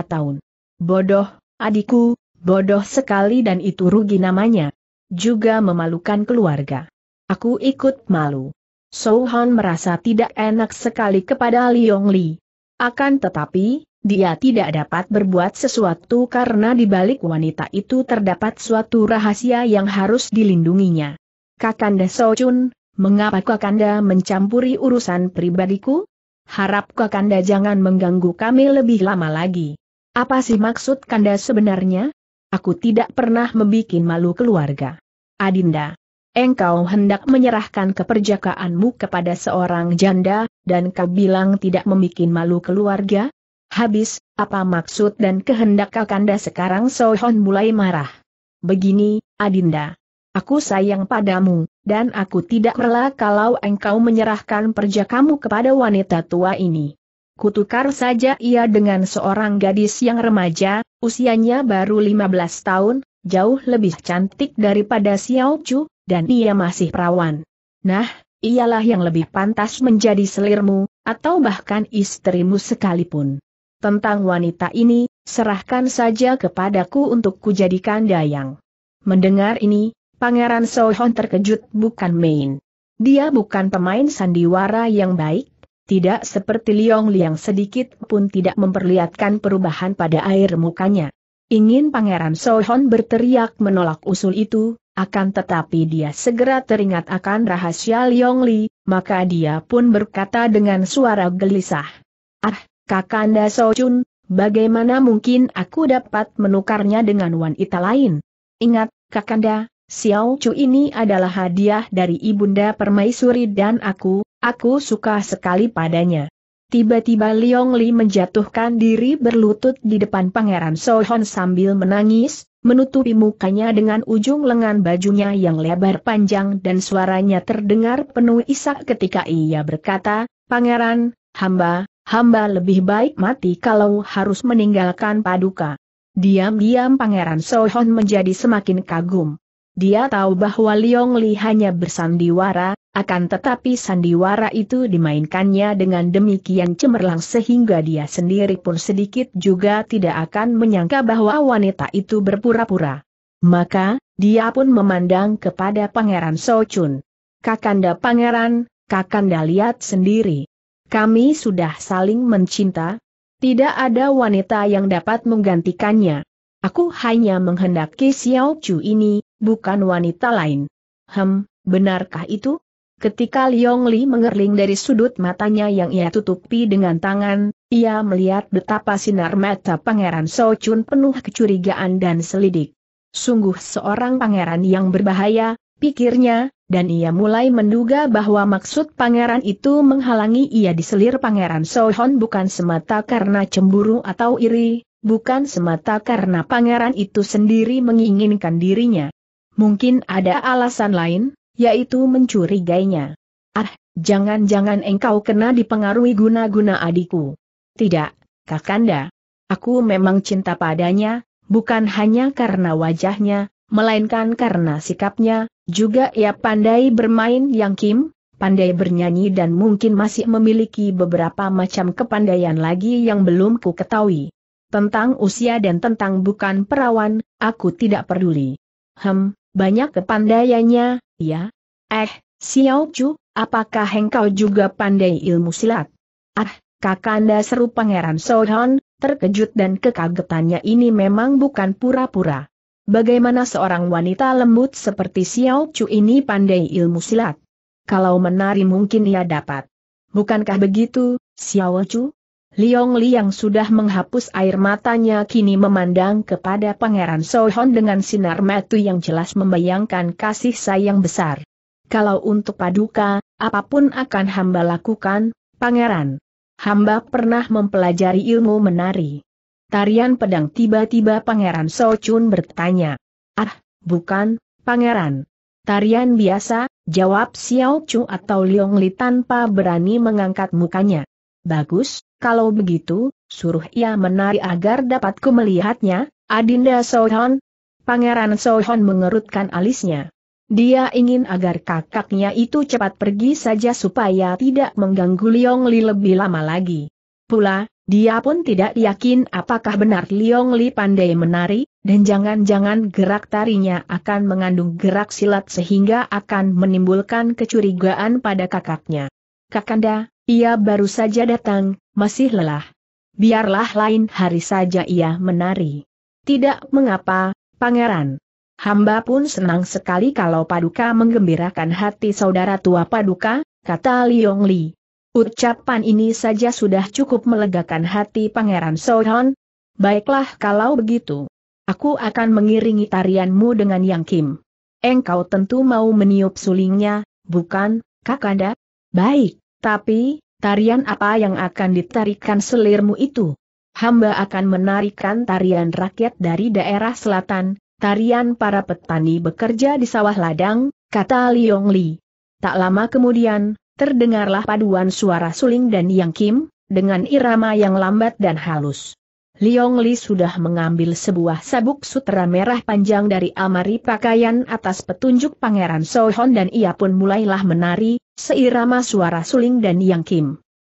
tahun. Bodoh, adikku, bodoh sekali dan itu rugi namanya. Juga memalukan keluarga. Aku ikut malu. Souhan merasa tidak enak sekali kepada Liong Li. Akan tetapi, dia tidak dapat berbuat sesuatu karena di balik wanita itu terdapat suatu rahasia yang harus dilindunginya. Kakanda Sochun, Mengapa Kakanda mencampuri urusan pribadiku? Harap Kakanda jangan mengganggu kami lebih lama lagi. Apa sih maksud Kanda sebenarnya? Aku tidak pernah membuat malu keluarga. Adinda, engkau hendak menyerahkan keperjakaanmu kepada seorang janda, dan kau bilang tidak membuat malu keluarga? Habis, apa maksud dan kehendak Kakanda sekarang Sohon mulai marah. Begini, Adinda. Aku sayang padamu, dan aku tidak rela kalau engkau menyerahkan perjakamu kepada wanita tua ini. Kutukar saja ia dengan seorang gadis yang remaja, usianya baru 15 tahun, jauh lebih cantik daripada Xiao Chu, dan ia masih perawan. Nah, ialah yang lebih pantas menjadi selirmu, atau bahkan istrimu sekalipun. Tentang wanita ini, serahkan saja kepadaku untuk kujadikan dayang. Mendengar ini, Pangeran Sohon terkejut bukan main. Dia bukan pemain sandiwara yang baik, tidak seperti Liong Liang sedikit pun tidak memperlihatkan perubahan pada air mukanya. Ingin Pangeran Sohon berteriak menolak usul itu, akan tetapi dia segera teringat akan rahasia Liong Li, maka dia pun berkata dengan suara gelisah. Ah, Kakanda Sochun, bagaimana mungkin aku dapat menukarnya dengan wanita lain? Ingat, Kakanda, Xiao Chu ini adalah hadiah dari Ibunda Permaisuri dan aku, Aku suka sekali padanya. Tiba-tiba Liong Li menjatuhkan diri berlutut di depan Pangeran Sohon sambil menangis, menutupi mukanya dengan ujung lengan bajunya yang lebar panjang dan suaranya terdengar penuh isak ketika ia berkata, Pangeran, hamba, hamba lebih baik mati kalau harus meninggalkan paduka. Diam-diam Pangeran Sohon menjadi semakin kagum. Dia tahu bahwa Liong Li hanya bersandiwara, akan tetapi sandiwara itu dimainkannya dengan demikian cemerlang sehingga dia sendiri pun sedikit juga tidak akan menyangka bahwa wanita itu berpura-pura. Maka, dia pun memandang kepada Pangeran Sochun. Kakanda Pangeran, Kakanda lihat sendiri. Kami sudah saling mencinta. Tidak ada wanita yang dapat menggantikannya. Aku hanya menghendaki Xiao Chu ini, bukan wanita lain. Hem, benarkah itu? Ketika Liong Li mengerling dari sudut matanya yang ia tutupi dengan tangan, ia melihat betapa sinar mata Pangeran So Chun penuh kecurigaan dan selidik. Sungguh seorang pangeran yang berbahaya, pikirnya, dan ia mulai menduga bahwa maksud pangeran itu menghalangi ia diselir Pangeran So Hon bukan semata karena cemburu atau iri, bukan semata karena pangeran itu sendiri menginginkan dirinya. Mungkin ada alasan lain, yaitu mencurigainya. Ah, jangan-jangan engkau kena dipengaruhi guna-guna adikku. Tidak, Kakanda. Aku memang cinta padanya, bukan hanya karena wajahnya, melainkan karena sikapnya, juga ia pandai bermain yang kim, pandai bernyanyi dan mungkin masih memiliki beberapa macam kepandaian lagi yang belum ku ketahui. Tentang usia dan tentang bukan perawan, aku tidak peduli. Hem, banyak kepandaiannya, ya? Eh, Xiao Chu, apakah engkau juga pandai ilmu silat? Ah, kakanda seru Pangeran Sohon, terkejut dan kekagetannya ini memang bukan pura-pura. Bagaimana seorang wanita lembut seperti Xiao Chu ini pandai ilmu silat? Kalau menari mungkin ia dapat. Bukankah begitu, Xiao Chu? Liong Li yang sudah menghapus air matanya kini memandang kepada Pangeran Sohon dengan sinar mata yang jelas membayangkan kasih sayang besar. Kalau untuk paduka, apa pun akan hamba lakukan, Pangeran. Hamba pernah mempelajari ilmu menari. Tarian pedang tiba-tiba Pangeran Chun bertanya. Ah, bukan, Pangeran. Tarian biasa, jawab Xiao Chu atau Liong Li tanpa berani mengangkat mukanya. Bagus, kalau begitu, suruh ia menari agar dapatku melihatnya, Adinda Sohon. Pangeran Sohon mengerutkan alisnya. Dia ingin agar kakaknya itu cepat pergi saja supaya tidak mengganggu Liong Li lebih lama lagi. Pula, dia pun tidak yakin apakah benar Liong Li pandai menari, dan jangan-jangan gerak tarinya akan mengandung gerak silat sehingga akan menimbulkan kecurigaan pada kakaknya. Kakanda, ia baru saja datang, masih lelah. Biarlah lain hari saja ia menari. Tidak mengapa, pangeran. Hamba pun senang sekali kalau Paduka menggembirakan hati saudara tua Paduka, kata Liong Li. Ucapan ini saja sudah cukup melegakan hati Pangeran Sohon. Baiklah kalau begitu. Aku akan mengiringi tarianmu dengan Yang Kim. Engkau tentu mau meniup sulingnya, bukan, Kakanda? Baik, tapi, tarian apa yang akan ditarikan selirmu itu? Hamba akan menarikan tarian rakyat dari daerah selatan, tarian para petani bekerja di sawah ladang, kata Liong Li. Tak lama kemudian, terdengarlah paduan suara suling dan Yang Kim, dengan irama yang lambat dan halus. Liong Li sudah mengambil sebuah sabuk sutra merah panjang dari amari pakaian atas petunjuk Pangeran Sohon dan ia pun mulailah menari, seirama suara suling dan Yang Kim.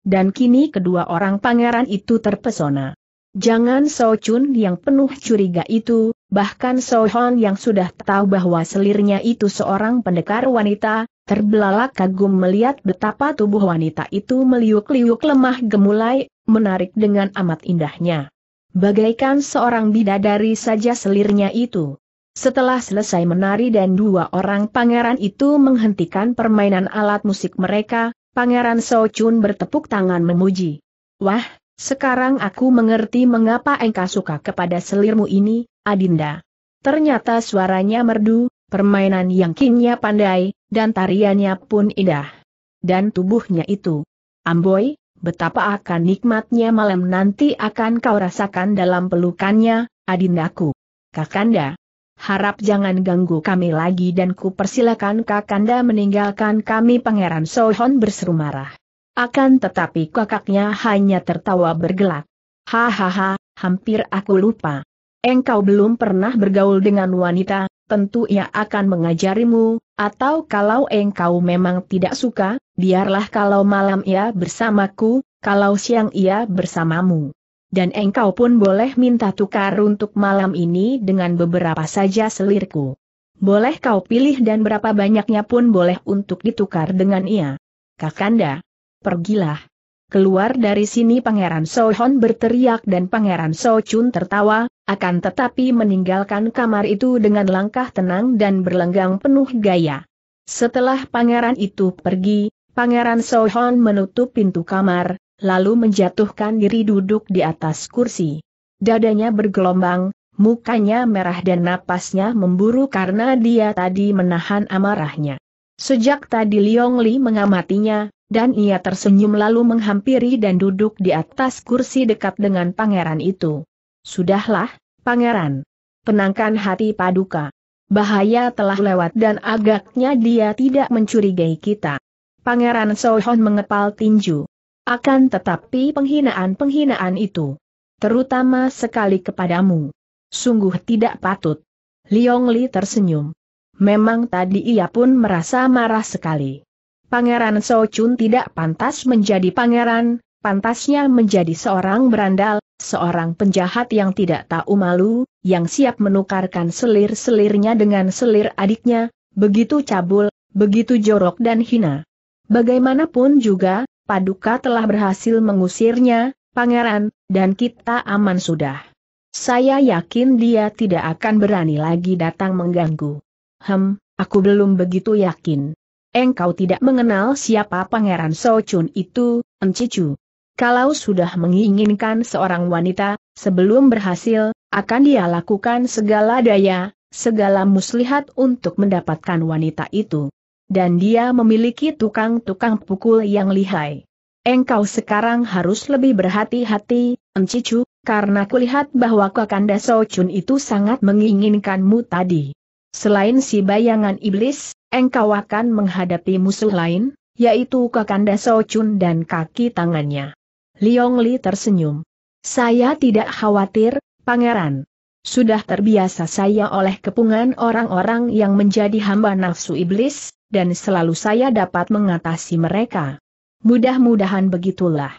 Dan kini kedua orang pangeran itu terpesona. Jangan So Chun yang penuh curiga itu, bahkan Sohon yang sudah tahu bahwa selirnya itu seorang pendekar wanita, Terbelalak kagum melihat betapa tubuh wanita itu meliuk-liuk lemah gemulai, menarik dengan amat indahnya. Bagaikan seorang bidadari saja selirnya itu. Setelah selesai menari dan dua orang pangeran itu menghentikan permainan alat musik mereka, Pangeran So Chun bertepuk tangan memuji. Wah, sekarang aku mengerti mengapa engkau suka kepada selirmu ini, Adinda. Ternyata suaranya merdu, permainan yang kinnya pandai, dan tariannya pun indah. Dan tubuhnya itu. Amboy, betapa akan nikmatnya malam nanti akan kau rasakan dalam pelukannya, adindaku. Kakanda. Harap jangan ganggu kami lagi dan ku persilakan Kakanda meninggalkan kami Pangeran Sohon berseru marah. Akan tetapi kakaknya hanya tertawa bergelak. Hahaha, hampir aku lupa. Engkau belum pernah bergaul dengan wanita, tentu ia akan mengajarimu, atau kalau engkau memang tidak suka, biarlah kalau malam ia bersamaku, kalau siang ia bersamamu. Dan engkau pun boleh minta tukar untuk malam ini dengan beberapa saja selirku. Boleh kau pilih dan berapa banyaknya pun boleh untuk ditukar dengan ia. Kakanda, pergilah. Keluar dari sini Pangeran Sohon berteriak dan Pangeran Sochun tertawa, akan tetapi meninggalkan kamar itu dengan langkah tenang dan berlenggang penuh gaya. Setelah pangeran itu pergi, Pangeran Sohon menutup pintu kamar, lalu menjatuhkan diri duduk di atas kursi. Dadanya bergelombang, mukanya merah dan napasnya memburu karena dia tadi menahan amarahnya. Sejak tadi Liong Li mengamatinya, dan ia tersenyum lalu menghampiri dan duduk di atas kursi dekat dengan pangeran itu. Sudahlah, pangeran. Penangkan hati paduka. Bahaya telah lewat dan agaknya dia tidak mencurigai kita. Pangeran Sohon mengepal tinju. Akan tetapi penghinaan-penghinaan itu. Terutama sekali kepadamu. Sungguh tidak patut. Liong Li tersenyum. Memang tadi ia pun merasa marah sekali. Pangeran Chun tidak pantas menjadi pangeran, pantasnya menjadi seorang berandal, seorang penjahat yang tidak tahu malu, yang siap menukarkan selir-selirnya dengan selir adiknya, begitu cabul, begitu jorok dan hina. Bagaimanapun juga, Paduka telah berhasil mengusirnya, pangeran, dan kita aman sudah. Saya yakin dia tidak akan berani lagi datang mengganggu. Hem, aku belum begitu yakin. Engkau tidak mengenal siapa Pangeran Chun itu, Encicu. Kalau sudah menginginkan seorang wanita, sebelum berhasil, akan dia lakukan segala daya, segala muslihat untuk mendapatkan wanita itu. Dan dia memiliki tukang-tukang pukul yang lihai. Engkau sekarang harus lebih berhati-hati, Encicu, karena kulihat bahwa Kakanda Chun itu sangat menginginkanmu tadi. Selain si bayangan iblis, engkau akan menghadapi musuh lain, yaitu Kakanda Chun dan kaki tangannya. Liong Li tersenyum. Saya tidak khawatir, Pangeran. Sudah terbiasa saya oleh kepungan orang-orang yang menjadi hamba nafsu iblis, dan selalu saya dapat mengatasi mereka. Mudah-mudahan begitulah.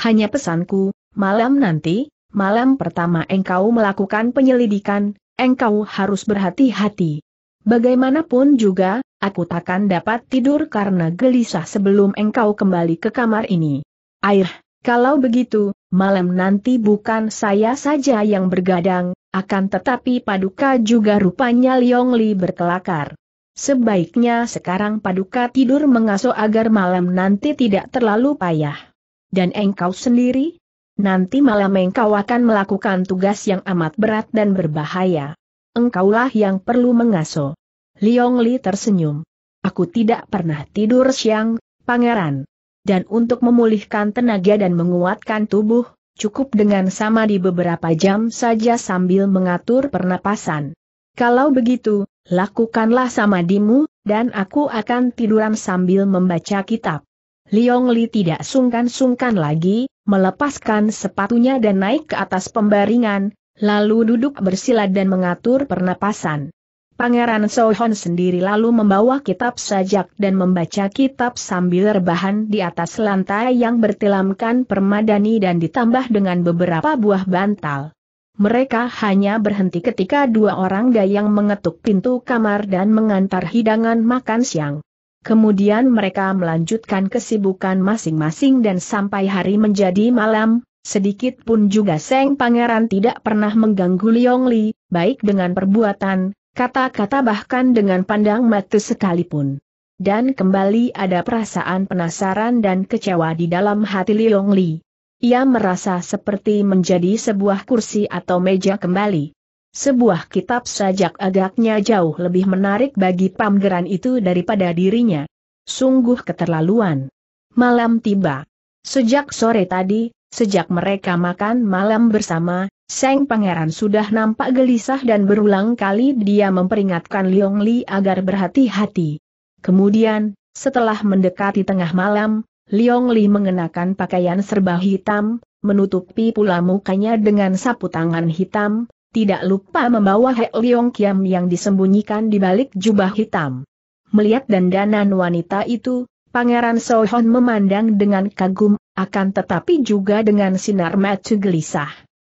Hanya pesanku, malam nanti, malam pertama engkau melakukan penyelidikan, engkau harus berhati-hati. Bagaimanapun juga, aku takkan dapat tidur karena gelisah sebelum engkau kembali ke kamar ini. Air, kalau begitu, malam nanti bukan saya saja yang bergadang, akan tetapi Paduka juga rupanya Liong Li berkelakar. Sebaiknya sekarang Paduka tidur mengasuh agar malam nanti tidak terlalu payah. Dan engkau sendiri? Nanti malam engkau akan melakukan tugas yang amat berat dan berbahaya. Engkaulah yang perlu mengasuh. Liong Li tersenyum. Aku tidak pernah tidur siang, pangeran. Dan untuk memulihkan tenaga dan menguatkan tubuh, cukup dengan sama di beberapa jam saja sambil mengatur pernapasan. Kalau begitu, lakukanlah sama dimu, dan aku akan tiduran sambil membaca kitab. Liong Li tidak sungkan-sungkan lagi, melepaskan sepatunya dan naik ke atas pembaringan, lalu duduk bersila dan mengatur pernapasan. Pangeran Sohon sendiri lalu membawa kitab sajak dan membaca kitab sambil rebahan di atas lantai yang bertilamkan permadani dan ditambah dengan beberapa buah bantal. Mereka hanya berhenti ketika dua orang dayang mengetuk pintu kamar dan mengantar hidangan makan siang. Kemudian mereka melanjutkan kesibukan masing-masing dan sampai hari menjadi malam, sedikit pun juga Seng Pangeran tidak pernah mengganggu Liong Li, baik dengan perbuatan, kata-kata bahkan dengan pandang mata sekalipun. Dan kembali ada perasaan penasaran dan kecewa di dalam hati Liong Li. Ia merasa seperti menjadi sebuah kursi atau meja kembali. Sebuah kitab sajak agaknya jauh lebih menarik bagi pamgeran itu daripada dirinya. Sungguh keterlaluan. Malam tiba. Sejak sore tadi, sejak mereka makan malam bersama, Seng Pangeran sudah nampak gelisah dan berulang kali dia memperingatkan Liong Li agar berhati-hati. Kemudian, setelah mendekati tengah malam, Liong Li mengenakan pakaian serba hitam, menutupi pula mukanya dengan sapu tangan hitam, tidak lupa membawa Hek Liong Kiam yang disembunyikan di balik jubah hitam. Melihat dandanan wanita itu, Pangeran Sohon memandang dengan kagum, akan tetapi juga dengan sinar mata gelisah.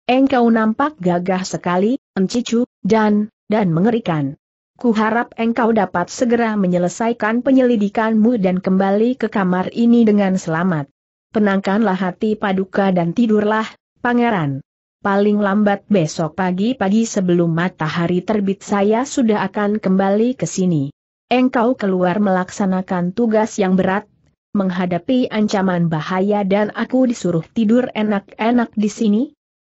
Engkau nampak gagah sekali, encicu, dan, dan mengerikan. Kuharap engkau dapat segera menyelesaikan penyelidikanmu dan kembali ke kamar ini dengan selamat. Penangkanlah hati paduka dan tidurlah, pangeran. Paling lambat besok pagi-pagi sebelum matahari terbit saya sudah akan kembali ke sini. Engkau keluar melaksanakan tugas yang berat, menghadapi ancaman bahaya dan aku disuruh tidur enak-enak di sini?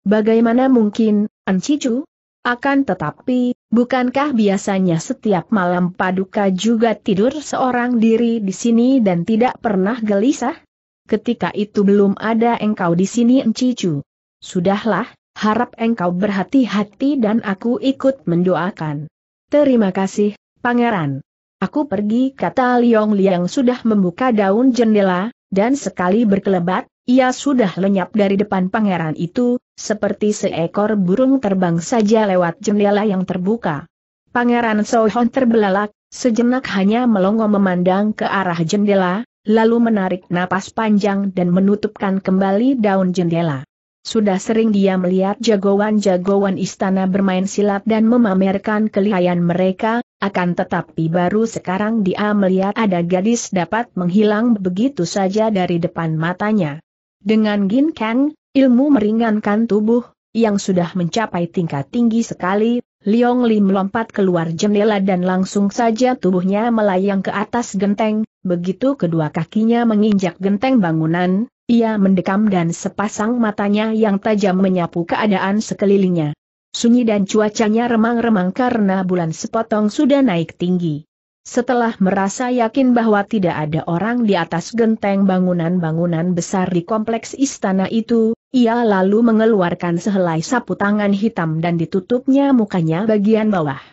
Bagaimana mungkin, Ancicu? Akan tetapi, bukankah biasanya setiap malam Paduka juga tidur seorang diri di sini dan tidak pernah gelisah? Ketika itu belum ada engkau di sini Encicu. Sudahlah, harap engkau berhati-hati dan aku ikut mendoakan. Terima kasih, Pangeran. Aku pergi kata Liong Liang sudah membuka daun jendela, dan sekali berkelebat, ia sudah lenyap dari depan pangeran itu, seperti seekor burung terbang saja lewat jendela yang terbuka. Pangeran Sohon terbelalak, sejenak hanya melongo memandang ke arah jendela, lalu menarik napas panjang dan menutupkan kembali daun jendela. Sudah sering dia melihat jagoan-jagoan istana bermain silat dan memamerkan kelihayan mereka, akan tetapi baru sekarang dia melihat ada gadis dapat menghilang begitu saja dari depan matanya. Dengan Gin Kang, ilmu meringankan tubuh, yang sudah mencapai tingkat tinggi sekali, Liong Li melompat keluar jendela dan langsung saja tubuhnya melayang ke atas genteng, begitu kedua kakinya menginjak genteng bangunan, ia mendekam dan sepasang matanya yang tajam menyapu keadaan sekelilingnya. Sunyi dan cuacanya remang-remang karena bulan sepotong sudah naik tinggi. Setelah merasa yakin bahwa tidak ada orang di atas genteng bangunan-bangunan besar di kompleks istana itu, ia lalu mengeluarkan sehelai sapu tangan hitam dan ditutupnya mukanya bagian bawah.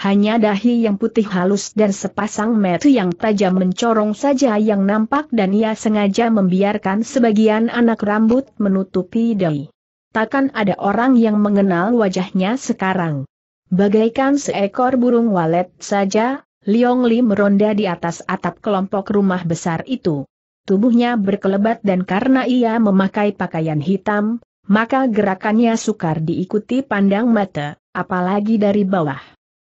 Hanya dahi yang putih halus dan sepasang mata yang tajam mencorong saja yang nampak dan ia sengaja membiarkan sebagian anak rambut menutupi dahi. Takkan ada orang yang mengenal wajahnya sekarang. Bagaikan seekor burung walet saja, Liong Li meronda di atas atap kelompok rumah besar itu. Tubuhnya berkelebat dan karena ia memakai pakaian hitam, maka gerakannya sukar diikuti pandang mata, apalagi dari bawah.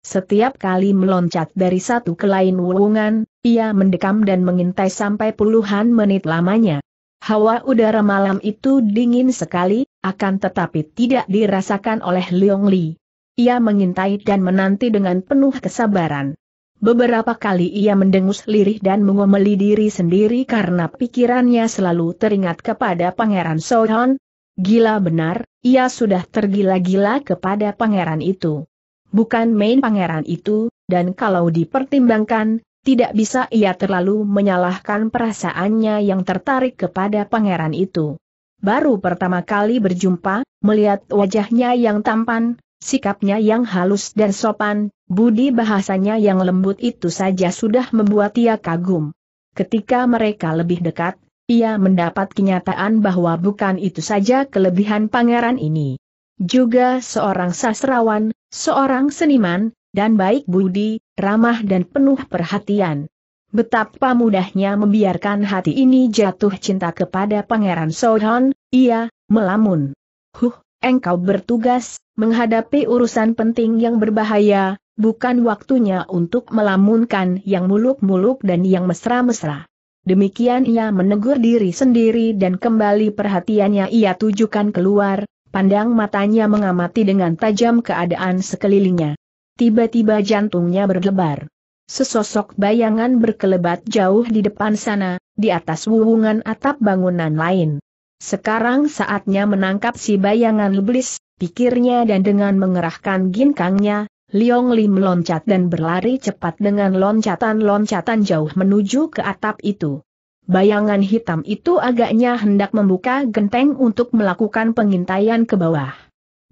Setiap kali meloncat dari satu ke lain wulungan, ia mendekam dan mengintai sampai puluhan menit lamanya. Hawa udara malam itu dingin sekali, akan tetapi tidak dirasakan oleh Liong Li. ia mengintai dan menanti dengan penuh kesabaran. Beberapa kali ia mendengus lirih dan mengomeli diri sendiri karena pikirannya selalu teringat kepada Pangeran Sohon. Gila benar, ia sudah tergila-gila kepada pangeran itu. Bukan main pangeran itu, dan kalau dipertimbangkan, tidak bisa ia terlalu menyalahkan perasaannya yang tertarik kepada pangeran itu. Baru pertama kali berjumpa, melihat wajahnya yang tampan, sikapnya yang halus dan sopan, budi bahasanya yang lembut itu saja sudah membuat ia kagum. Ketika mereka lebih dekat, ia mendapat kenyataan bahwa bukan itu saja kelebihan pangeran ini. Juga seorang sastrawan, seorang seniman, dan baik budi, ramah dan penuh perhatian. Betapa mudahnya membiarkan hati ini jatuh cinta kepada Pangeran Sohon, ia, melamun. Huh, engkau bertugas, menghadapi urusan penting yang berbahaya, bukan waktunya untuk melamunkan yang muluk-muluk dan yang mesra-mesra. Demikian ia menegur diri sendiri dan kembali perhatiannya ia tujukan keluar, pandang matanya mengamati dengan tajam keadaan sekelilingnya. Tiba-tiba jantungnya berdebar. Sesosok bayangan berkelebat jauh di depan sana, di atas wuwungan atap bangunan lain. Sekarang saatnya menangkap si bayangan leblis, pikirnya dan dengan mengerahkan ginkangnya, Liong Li meloncat dan berlari cepat dengan loncatan-loncatan jauh menuju ke atap itu. Bayangan hitam itu agaknya hendak membuka genteng untuk melakukan pengintaian ke bawah.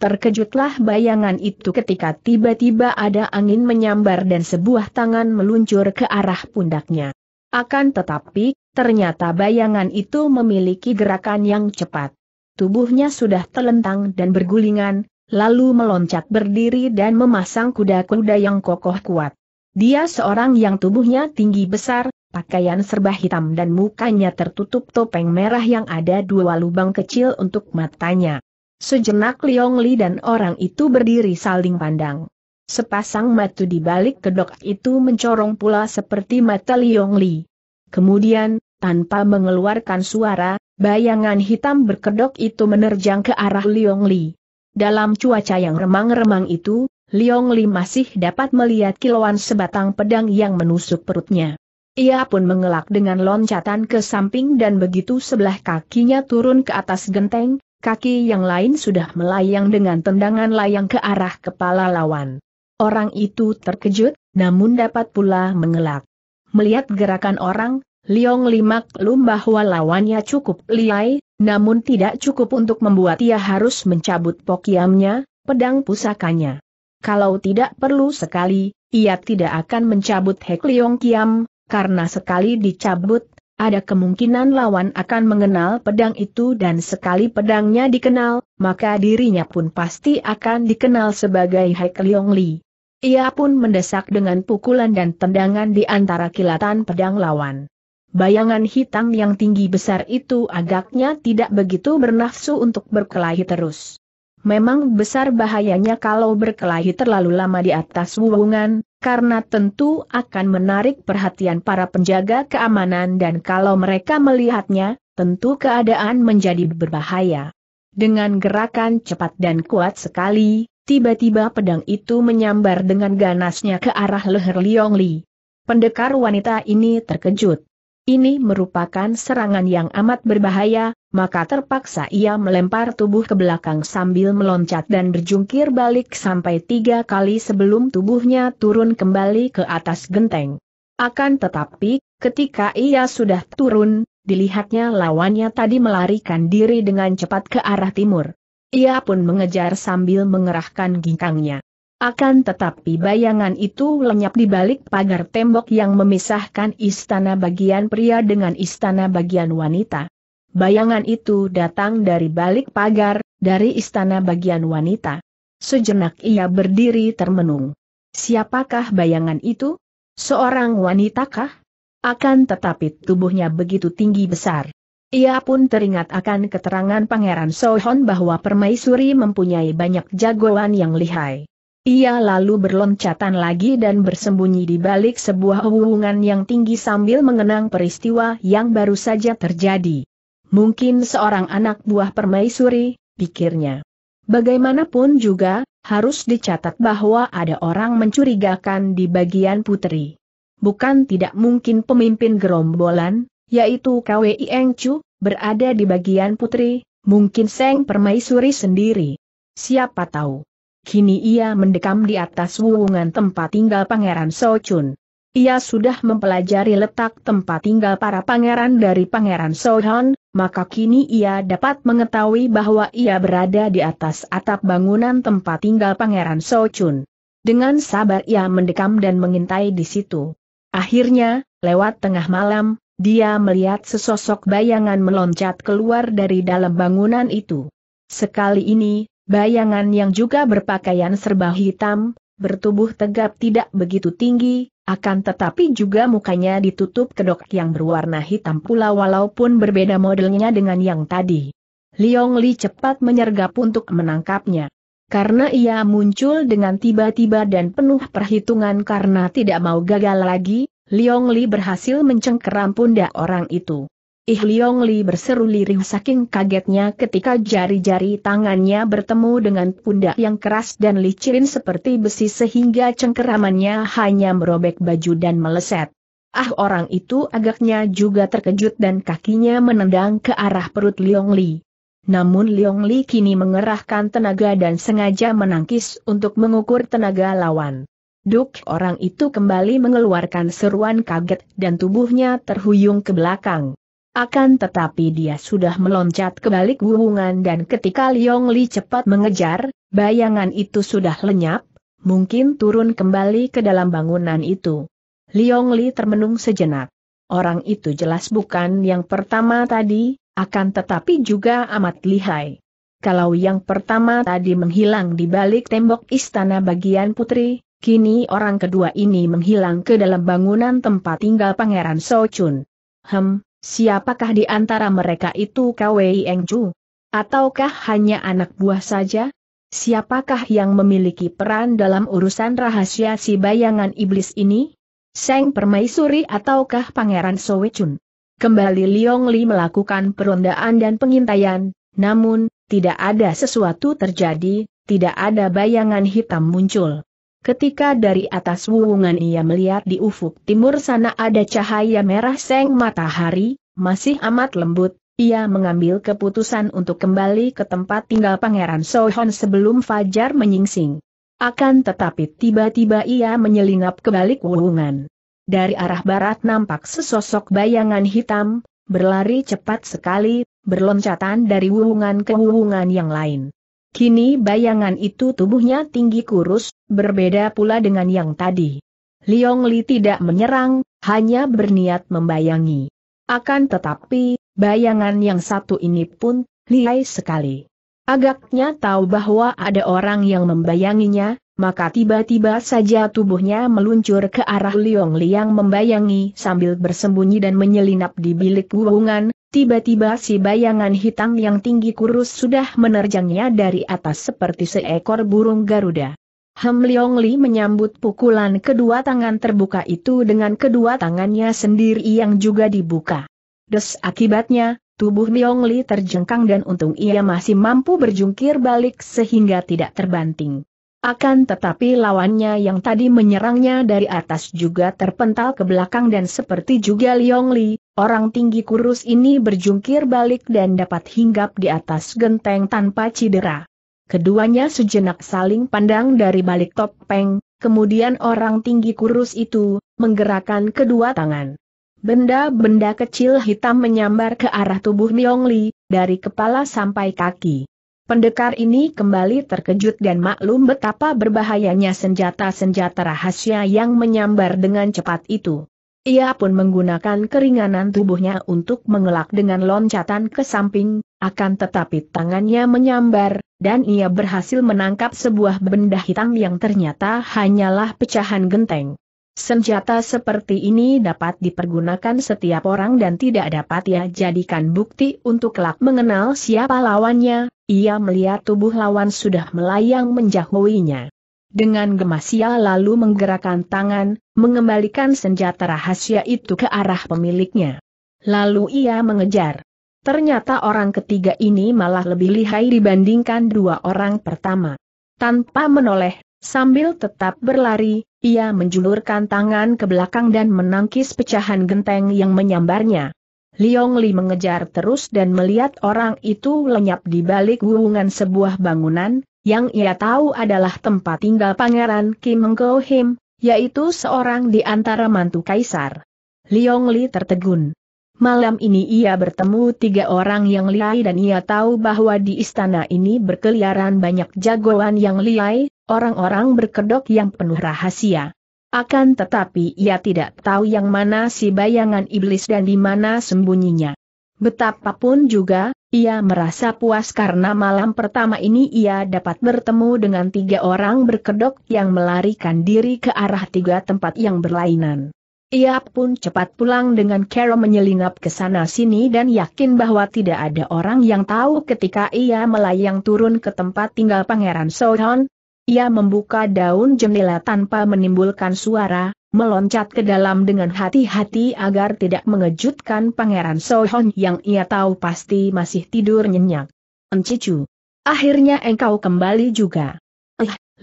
Terkejutlah bayangan itu ketika tiba-tiba ada angin menyambar dan sebuah tangan meluncur ke arah pundaknya. Akan tetapi, ternyata bayangan itu memiliki gerakan yang cepat. Tubuhnya sudah telentang dan bergulingan, lalu meloncat berdiri dan memasang kuda-kuda yang kokoh kuat. Dia seorang yang tubuhnya tinggi besar, pakaian serba hitam dan mukanya tertutup topeng merah yang ada dua lubang kecil untuk matanya. Sejenak Liong Li dan orang itu berdiri saling pandang. Sepasang mata di balik kedok itu mencorong pula seperti mata Liong Li. Kemudian, tanpa mengeluarkan suara, bayangan hitam berkedok itu menerjang ke arah Liong Li. Dalam cuaca yang remang-remang itu, Liong Li masih dapat melihat kilauan sebatang pedang yang menusuk perutnya. Ia pun mengelak dengan loncatan ke samping dan begitu sebelah kakinya turun ke atas genteng, kaki yang lain sudah melayang dengan tendangan layang ke arah kepala lawan. Orang itu terkejut, namun dapat pula mengelak. Melihat gerakan orang, Liong Li maklum bahwa lawannya cukup liai, namun tidak cukup untuk membuat ia harus mencabut pokiamnya, pedang pusakanya. Kalau tidak perlu sekali, ia tidak akan mencabut Hek Liong Kiam, karena sekali dicabut, ada kemungkinan lawan akan mengenal pedang itu dan sekali pedangnya dikenal, maka dirinya pun pasti akan dikenal sebagai Hek Liong Li. Ia pun mendesak dengan pukulan dan tendangan di antara kilatan pedang lawan. Bayangan hitam yang tinggi besar itu agaknya tidak begitu bernafsu untuk berkelahi terus. Memang besar bahayanya kalau berkelahi terlalu lama di atas wuwungan, karena tentu akan menarik perhatian para penjaga keamanan dan kalau mereka melihatnya, tentu keadaan menjadi berbahaya. Dengan gerakan cepat dan kuat sekali, Tiba-tiba pedang itu menyambar dengan ganasnya ke arah leher Liong Li. Pendekar wanita ini terkejut. Ini merupakan serangan yang amat berbahaya, maka terpaksa ia melempar tubuh ke belakang sambil meloncat dan berjungkir balik sampai tiga kali sebelum tubuhnya turun kembali ke atas genteng. Akan tetapi, ketika ia sudah turun, dilihatnya lawannya tadi melarikan diri dengan cepat ke arah timur. Ia pun mengejar sambil mengerahkan ginkangnya. Akan tetapi bayangan itu lenyap di balik pagar tembok yang memisahkan istana bagian pria dengan istana bagian wanita. Bayangan itu datang dari balik pagar, dari istana bagian wanita. Sejenak ia berdiri termenung. Siapakah bayangan itu? Seorang wanitakah? Akan tetapi tubuhnya begitu tinggi besar. Ia pun teringat akan keterangan Pangeran Sohon bahwa permaisuri mempunyai banyak jagoan yang lihai. Ia lalu berloncatan lagi dan bersembunyi di balik sebuah hubungan yang tinggi sambil mengenang peristiwa yang baru saja terjadi. Mungkin seorang anak buah permaisuri, pikirnya. Bagaimanapun juga, harus dicatat bahwa ada orang mencurigakan di bagian putri. Bukan tidak mungkin pemimpin gerombolan, yaitu KWI Engcu, berada di bagian putri, mungkin Seng Permaisuri sendiri. Siapa tahu. Kini ia mendekam di atas wuwungan tempat tinggal Pangeran Sochun. Ia sudah mempelajari letak tempat tinggal para pangeran dari Pangeran Sohon, maka kini ia dapat mengetahui bahwa ia berada di atas atap bangunan tempat tinggal Pangeran Sochun. Dengan sabar ia mendekam dan mengintai di situ. Akhirnya, lewat tengah malam, dia melihat sesosok bayangan meloncat keluar dari dalam bangunan itu. Sekali ini, bayangan yang juga berpakaian serba hitam, bertubuh tegap tidak begitu tinggi, akan tetapi juga mukanya ditutup kedok yang berwarna hitam pula walaupun berbeda modelnya dengan yang tadi. Liong Li cepat menyergap untuk menangkapnya. Karena ia muncul dengan tiba-tiba dan penuh perhitungan karena tidak mau gagal lagi, Liong Li berhasil mencengkeram pundak orang itu. Ih Liong Li berseru lirih saking kagetnya ketika jari-jari tangannya bertemu dengan pundak yang keras dan licin seperti besi sehingga cengkeramannya hanya merobek baju dan meleset. Ah orang itu agaknya juga terkejut dan kakinya menendang ke arah perut Liong Li. Namun Liong Li kini mengerahkan tenaga dan sengaja menangkis untuk mengukur tenaga lawan. Duk orang itu kembali mengeluarkan seruan kaget dan tubuhnya terhuyung ke belakang. Akan tetapi dia sudah meloncat ke balik wuwungan dan ketika Liong Li cepat mengejar, bayangan itu sudah lenyap, mungkin turun kembali ke dalam bangunan itu. Liong Li termenung sejenak. Orang itu jelas bukan yang pertama tadi, akan tetapi juga amat lihai. Kalau yang pertama tadi menghilang di balik tembok istana bagian putri, kini orang kedua ini menghilang ke dalam bangunan tempat tinggal Pangeran Sochun. Hem, Siapakah di antara mereka itu Kwei Engju? Ataukah hanya anak buah saja? Siapakah yang memiliki peran dalam urusan rahasia si bayangan iblis ini? Seng Permaisuri ataukah Pangeran Sowechun? Kembali Liong Li melakukan perondaan dan pengintaian, namun, tidak ada sesuatu terjadi, tidak ada bayangan hitam muncul. Ketika dari atas wuwungan ia melihat di ufuk timur sana ada cahaya merah seng matahari, masih amat lembut, ia mengambil keputusan untuk kembali ke tempat tinggal Pangeran Sohon sebelum Fajar menyingsing. Akan tetapi tiba-tiba ia menyelinap ke balik wuwungan. Dari arah barat nampak sesosok bayangan hitam, berlari cepat sekali, berloncatan dari wuwungan ke wuwungan yang lain. Kini bayangan itu tubuhnya tinggi kurus, berbeda pula dengan yang tadi. Liong Li tidak menyerang, hanya berniat membayangi. Akan tetapi, bayangan yang satu ini pun, lihai sekali. Agaknya tahu bahwa ada orang yang membayanginya, maka tiba-tiba saja tubuhnya meluncur ke arah Liong Li yang membayangi sambil bersembunyi dan menyelinap di bilik hubungan, Tiba-tiba si bayangan hitam yang tinggi kurus sudah menerjangnya dari atas seperti seekor burung Garuda. Hem Liong Li menyambut pukulan kedua tangan terbuka itu dengan kedua tangannya sendiri yang juga dibuka. Des akibatnya, tubuh Liong Li terjengkang dan untung ia masih mampu berjungkir balik sehingga tidak terbanting. Akan tetapi lawannya yang tadi menyerangnya dari atas juga terpental ke belakang dan seperti juga Liong Li, Orang tinggi kurus ini berjungkir balik dan dapat hinggap di atas genteng tanpa cedera. Keduanya sejenak saling pandang dari balik topeng, kemudian orang tinggi kurus itu, menggerakkan kedua tangan. Benda-benda kecil hitam menyambar ke arah tubuh Miong Li, dari kepala sampai kaki. Pendekar ini kembali terkejut dan maklum betapa berbahayanya senjata-senjata rahasia yang menyambar dengan cepat itu. Ia pun menggunakan keringanan tubuhnya untuk mengelak dengan loncatan ke samping, akan tetapi tangannya menyambar, dan ia berhasil menangkap sebuah benda hitam yang ternyata hanyalah pecahan genteng. Senjata seperti ini dapat dipergunakan setiap orang dan tidak dapat ia jadikan bukti untuk kelak mengenal siapa lawannya, ia melihat tubuh lawan sudah melayang menjauhinya. Dengan gemas ia lalu menggerakkan tangan, mengembalikan senjata rahasia itu ke arah pemiliknya. Lalu ia mengejar. Ternyata orang ketiga ini malah lebih lihai dibandingkan dua orang pertama. Tanpa menoleh, sambil tetap berlari, ia menjulurkan tangan ke belakang dan menangkis pecahan genteng yang menyambarnya. Liong Li mengejar terus dan melihat orang itu lenyap di balik wuungan sebuah bangunan, yang ia tahu adalah tempat tinggal Pangeran Kim Engko Him, yaitu seorang di antara mantu kaisar. Liong Li tertegun. Malam ini ia bertemu tiga orang yang liai dan ia tahu bahwa di istana ini berkeliaran banyak jagoan yang liai, orang-orang berkedok yang penuh rahasia. Akan tetapi ia tidak tahu yang mana si bayangan iblis dan di mana sembunyinya. Betapapun juga, ia merasa puas karena malam pertama ini ia dapat bertemu dengan tiga orang berkedok yang melarikan diri ke arah tiga tempat yang berlainan. Ia pun cepat pulang dengan cara menyelinap ke sana-sini dan yakin bahwa tidak ada orang yang tahu ketika ia melayang turun ke tempat tinggal Pangeran Sohon. Ia membuka daun jendela tanpa menimbulkan suara, meloncat ke dalam dengan hati-hati agar tidak mengejutkan Pangeran Sohon yang ia tahu pasti masih tidur nyenyak. Encicu. Akhirnya engkau kembali juga.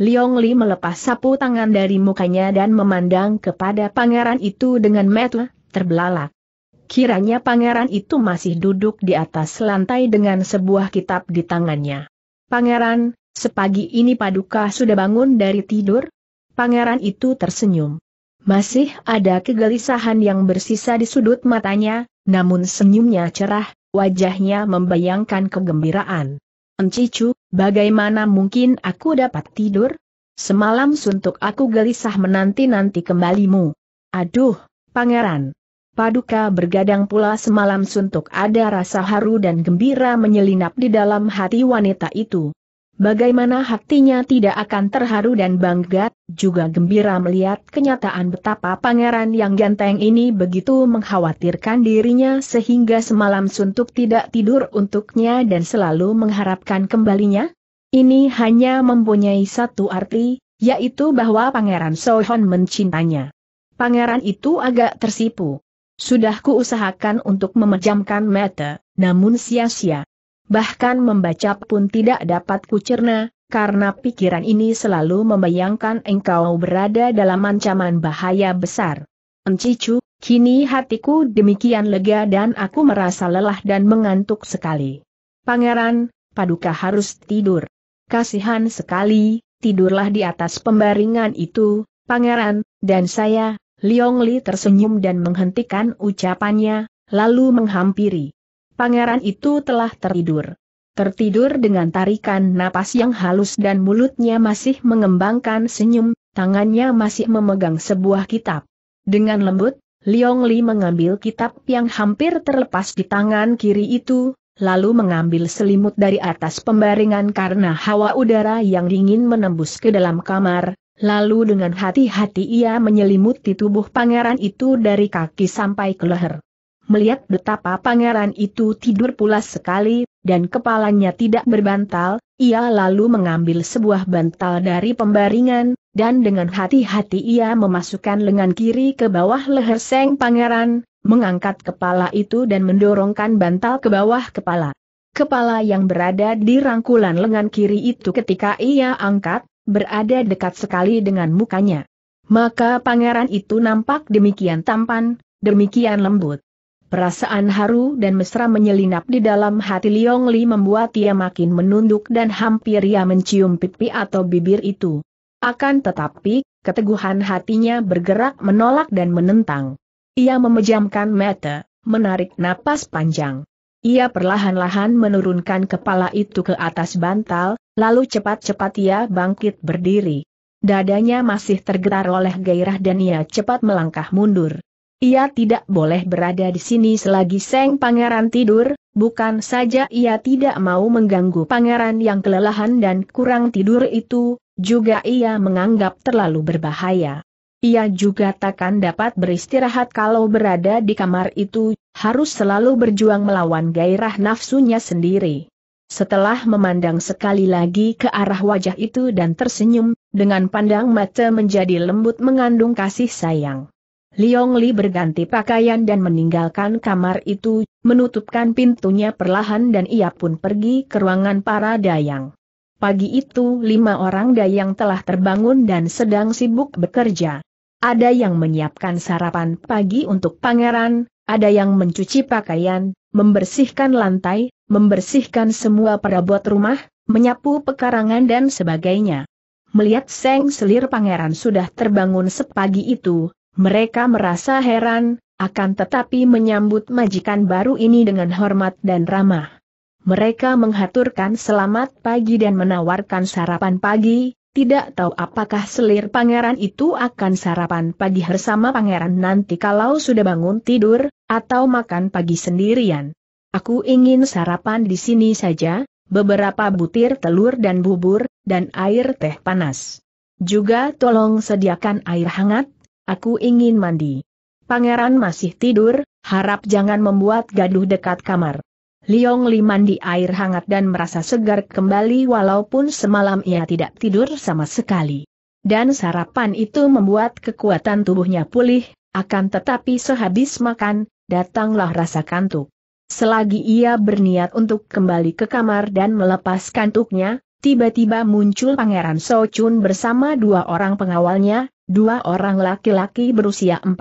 Liong Li melepas sapu tangan dari mukanya dan memandang kepada pangeran itu dengan mata terbelalak. Kiranya pangeran itu masih duduk di atas lantai dengan sebuah kitab di tangannya. Pangeran, sepagi ini Paduka sudah bangun dari tidur? Pangeran itu tersenyum. Masih ada kegelisahan yang bersisa di sudut matanya, namun senyumnya cerah, wajahnya membayangkan kegembiraan. Encicu, bagaimana mungkin aku dapat tidur? Semalam suntuk aku gelisah menanti-nanti kembalimu. Aduh, pangeran. Paduka bergadang pula semalam suntuk ada rasa haru dan gembira menyelinap di dalam hati wanita itu. Bagaimana hatinya tidak akan terharu dan bangga, juga gembira melihat kenyataan betapa pangeran yang ganteng ini begitu mengkhawatirkan dirinya sehingga semalam suntuk tidak tidur untuknya dan selalu mengharapkan kembalinya? Ini hanya mempunyai satu arti, yaitu bahwa Pangeran Sohon mencintanya. Pangeran itu agak tersipu. Sudah kuusahakan untuk memejamkan mata, namun sia-sia bahkan membaca pun tidak dapat kucerna, karena pikiran ini selalu membayangkan engkau berada dalam ancaman bahaya besar. Encicu, kini hatiku demikian lega dan aku merasa lelah dan mengantuk sekali. Pangeran, Paduka harus tidur. Kasihan sekali, tidurlah di atas pembaringan itu, Pangeran, dan saya, Liong Li tersenyum dan menghentikan ucapannya, lalu menghampiri pangeran itu telah tertidur. Tertidur dengan tarikan napas yang halus dan mulutnya masih mengembangkan senyum, tangannya masih memegang sebuah kitab. Dengan lembut, Liong Li mengambil kitab yang hampir terlepas di tangan kiri itu, lalu mengambil selimut dari atas pembaringan karena hawa udara yang dingin menembus ke dalam kamar, lalu dengan hati-hati ia menyelimuti tubuh pangeran itu dari kaki sampai ke leher. Melihat betapa pangeran itu tidur pulas sekali, dan kepalanya tidak berbantal, ia lalu mengambil sebuah bantal dari pembaringan, dan dengan hati-hati ia memasukkan lengan kiri ke bawah leher Seng Pangeran, mengangkat kepala itu dan mendorongkan bantal ke bawah kepala. Kepala yang berada di rangkulan lengan kiri itu ketika ia angkat, berada dekat sekali dengan mukanya. Maka pangeran itu nampak demikian tampan, demikian lembut. Perasaan haru dan mesra menyelinap di dalam hati Liong Li membuat ia makin menunduk dan hampir ia mencium pipi atau bibir itu. Akan tetapi, keteguhan hatinya bergerak menolak dan menentang. Ia memejamkan mata, menarik napas panjang. Ia perlahan-lahan menurunkan kepala itu ke atas bantal, lalu cepat-cepat ia bangkit berdiri. Dadanya masih tergetar oleh gairah dan ia cepat melangkah mundur. Ia tidak boleh berada di sini selagi Seng Pangeran tidur, bukan saja ia tidak mau mengganggu pangeran yang kelelahan dan kurang tidur itu, juga ia menganggap terlalu berbahaya. Ia juga takkan dapat beristirahat kalau berada di kamar itu, harus selalu berjuang melawan gairah nafsunya sendiri. Setelah memandang sekali lagi ke arah wajah itu dan tersenyum, dengan pandang mata menjadi lembut mengandung kasih sayang. Liong Li berganti pakaian dan meninggalkan kamar itu, menutupkan pintunya perlahan dan ia pun pergi ke ruangan para dayang. Pagi itu lima orang dayang telah terbangun dan sedang sibuk bekerja. Ada yang menyiapkan sarapan pagi untuk pangeran, ada yang mencuci pakaian, membersihkan lantai, membersihkan semua perabot rumah, menyapu pekarangan dan sebagainya. Melihat Seng Selir Pangeran sudah terbangun sepagi itu, mereka merasa heran, akan tetapi menyambut majikan baru ini dengan hormat dan ramah. Mereka menghaturkan selamat pagi dan menawarkan sarapan pagi, tidak tahu apakah selir pangeran itu akan sarapan pagi bersama pangeran nanti kalau sudah bangun tidur, atau makan pagi sendirian. Aku ingin sarapan di sini saja, beberapa butir telur dan bubur, dan air teh panas. Juga tolong sediakan air hangat, Aku ingin mandi. Pangeran masih tidur, harap jangan membuat gaduh dekat kamar. Liong Li mandi air hangat dan merasa segar kembali walaupun semalam ia tidak tidur sama sekali. Dan sarapan itu membuat kekuatan tubuhnya pulih, akan tetapi sehabis makan, datanglah rasa kantuk. Selagi ia berniat untuk kembali ke kamar dan melepas kantuknya, tiba-tiba muncul Pangeran So Chun bersama dua orang pengawalnya, dua orang laki-laki berusia 40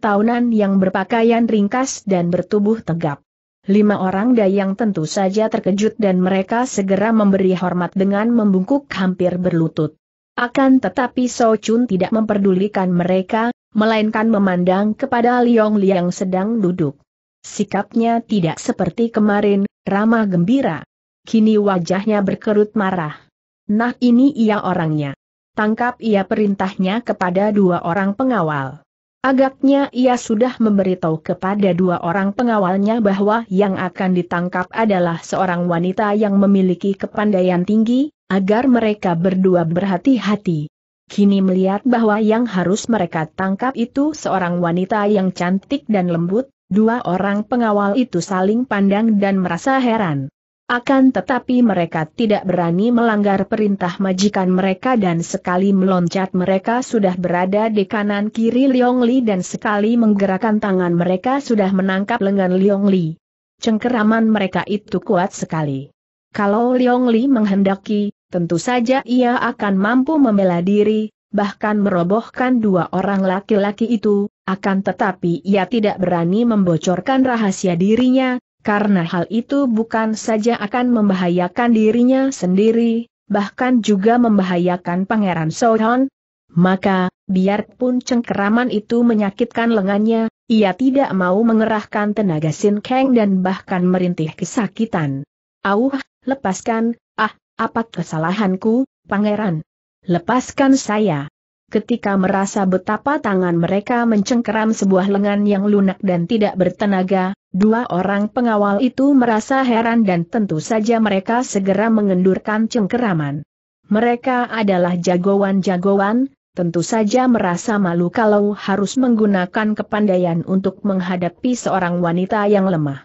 tahunan yang berpakaian ringkas dan bertubuh tegap. Lima orang dayang tentu saja terkejut dan mereka segera memberi hormat dengan membungkuk hampir berlutut. Akan tetapi So Chun tidak memperdulikan mereka, melainkan memandang kepada Liong Li yang sedang duduk. Sikapnya tidak seperti kemarin, ramah gembira. Kini wajahnya berkerut marah. Nah ini ia orangnya tangkap ia perintahnya kepada dua orang pengawal. Agaknya ia sudah memberitahu kepada dua orang pengawalnya bahwa yang akan ditangkap adalah seorang wanita yang memiliki kepandaian tinggi, agar mereka berdua berhati-hati. Kini melihat bahwa yang harus mereka tangkap itu seorang wanita yang cantik dan lembut, dua orang pengawal itu saling pandang dan merasa heran. Akan tetapi mereka tidak berani melanggar perintah majikan mereka dan sekali meloncat mereka sudah berada di kanan kiri Liong Li dan sekali menggerakkan tangan mereka sudah menangkap lengan Liong Li. Cengkeraman mereka itu kuat sekali. Kalau Liong Li menghendaki, tentu saja ia akan mampu membela diri, bahkan merobohkan dua orang laki-laki itu, akan tetapi ia tidak berani membocorkan rahasia dirinya, karena hal itu bukan saja akan membahayakan dirinya sendiri, bahkan juga membahayakan Pangeran Sohon. Maka, biarpun cengkeraman itu menyakitkan lengannya, ia tidak mau mengerahkan tenaga Sin Kang dan bahkan merintih kesakitan. Auh, lepaskan, ah, apa kesalahanku, Pangeran? Lepaskan saya. Ketika merasa betapa tangan mereka mencengkeram sebuah lengan yang lunak dan tidak bertenaga, dua orang pengawal itu merasa heran dan tentu saja mereka segera mengendurkan cengkeraman. Mereka adalah jagoan-jagoan, tentu saja merasa malu kalau harus menggunakan kepandaian untuk menghadapi seorang wanita yang lemah.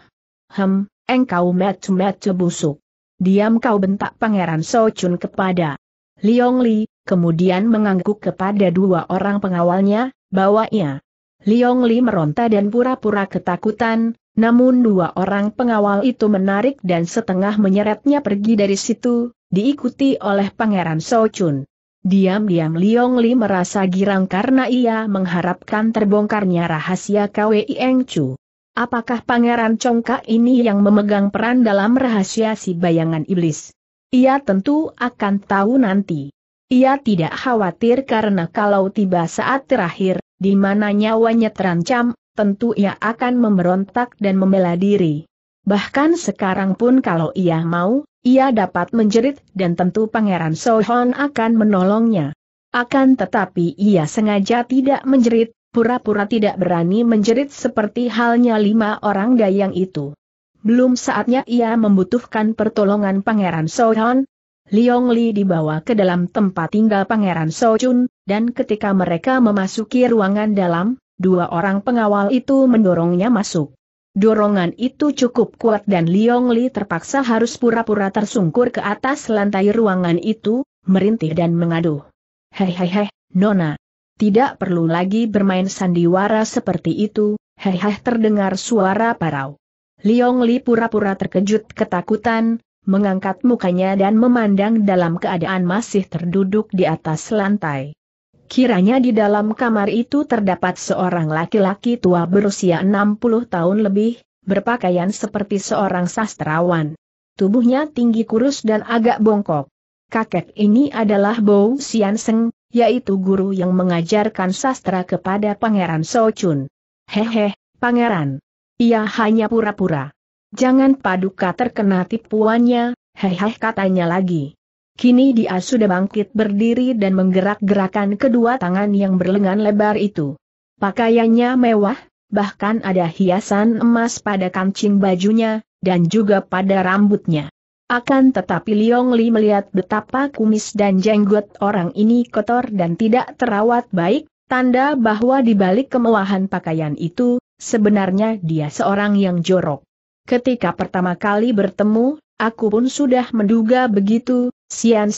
Hem, engkau met-met busuk. Diam kau bentak Pangeran Chun kepada Liong Li, kemudian mengangguk kepada dua orang pengawalnya, bahwa ia. Liong Li meronta dan pura-pura ketakutan, namun dua orang pengawal itu menarik dan setengah menyeretnya pergi dari situ, diikuti oleh Pangeran Chun. Diam-diam Liong Li merasa girang karena ia mengharapkan terbongkarnya rahasia KWI Eng Chu. Apakah Pangeran Congka ini yang memegang peran dalam rahasia si bayangan iblis? Ia tentu akan tahu nanti. Ia tidak khawatir karena kalau tiba saat terakhir, di mana nyawanya terancam, tentu ia akan memberontak dan membela diri. Bahkan sekarang pun kalau ia mau, ia dapat menjerit dan tentu Pangeran Sohon akan menolongnya. Akan tetapi ia sengaja tidak menjerit, pura-pura tidak berani menjerit seperti halnya lima orang dayang itu. Belum saatnya ia membutuhkan pertolongan Pangeran Sohon. Liong Li dibawa ke dalam tempat tinggal Pangeran Sochun, dan ketika mereka memasuki ruangan dalam, dua orang pengawal itu mendorongnya masuk. Dorongan itu cukup kuat dan Liong Li terpaksa harus pura-pura tersungkur ke atas lantai ruangan itu, merintih dan mengaduh. Hei, Nona. Tidak perlu lagi bermain sandiwara seperti itu, heh terdengar suara parau. Liong Li pura-pura terkejut ketakutan, mengangkat mukanya dan memandang dalam keadaan masih terduduk di atas lantai. Kiranya di dalam kamar itu terdapat seorang laki-laki tua berusia 60 tahun lebih, berpakaian seperti seorang sastrawan. Tubuhnya tinggi kurus dan agak bongkok. Kakek ini adalah Bo Sian Seng, yaitu guru yang mengajarkan sastra kepada Pangeran Chun. Hehe, Pangeran. Ia hanya pura-pura. Jangan paduka terkena tipuannya, hehe katanya lagi. Kini dia sudah bangkit berdiri dan menggerak-gerakan kedua tangan yang berlengan lebar itu. Pakaiannya mewah, bahkan ada hiasan emas pada kancing bajunya, dan juga pada rambutnya. Akan tetapi Liong Li melihat betapa kumis dan jenggot orang ini kotor dan tidak terawat baik, tanda bahwa di balik kemewahan pakaian itu, sebenarnya dia seorang yang jorok. Ketika pertama kali bertemu, aku pun sudah menduga begitu, Sian.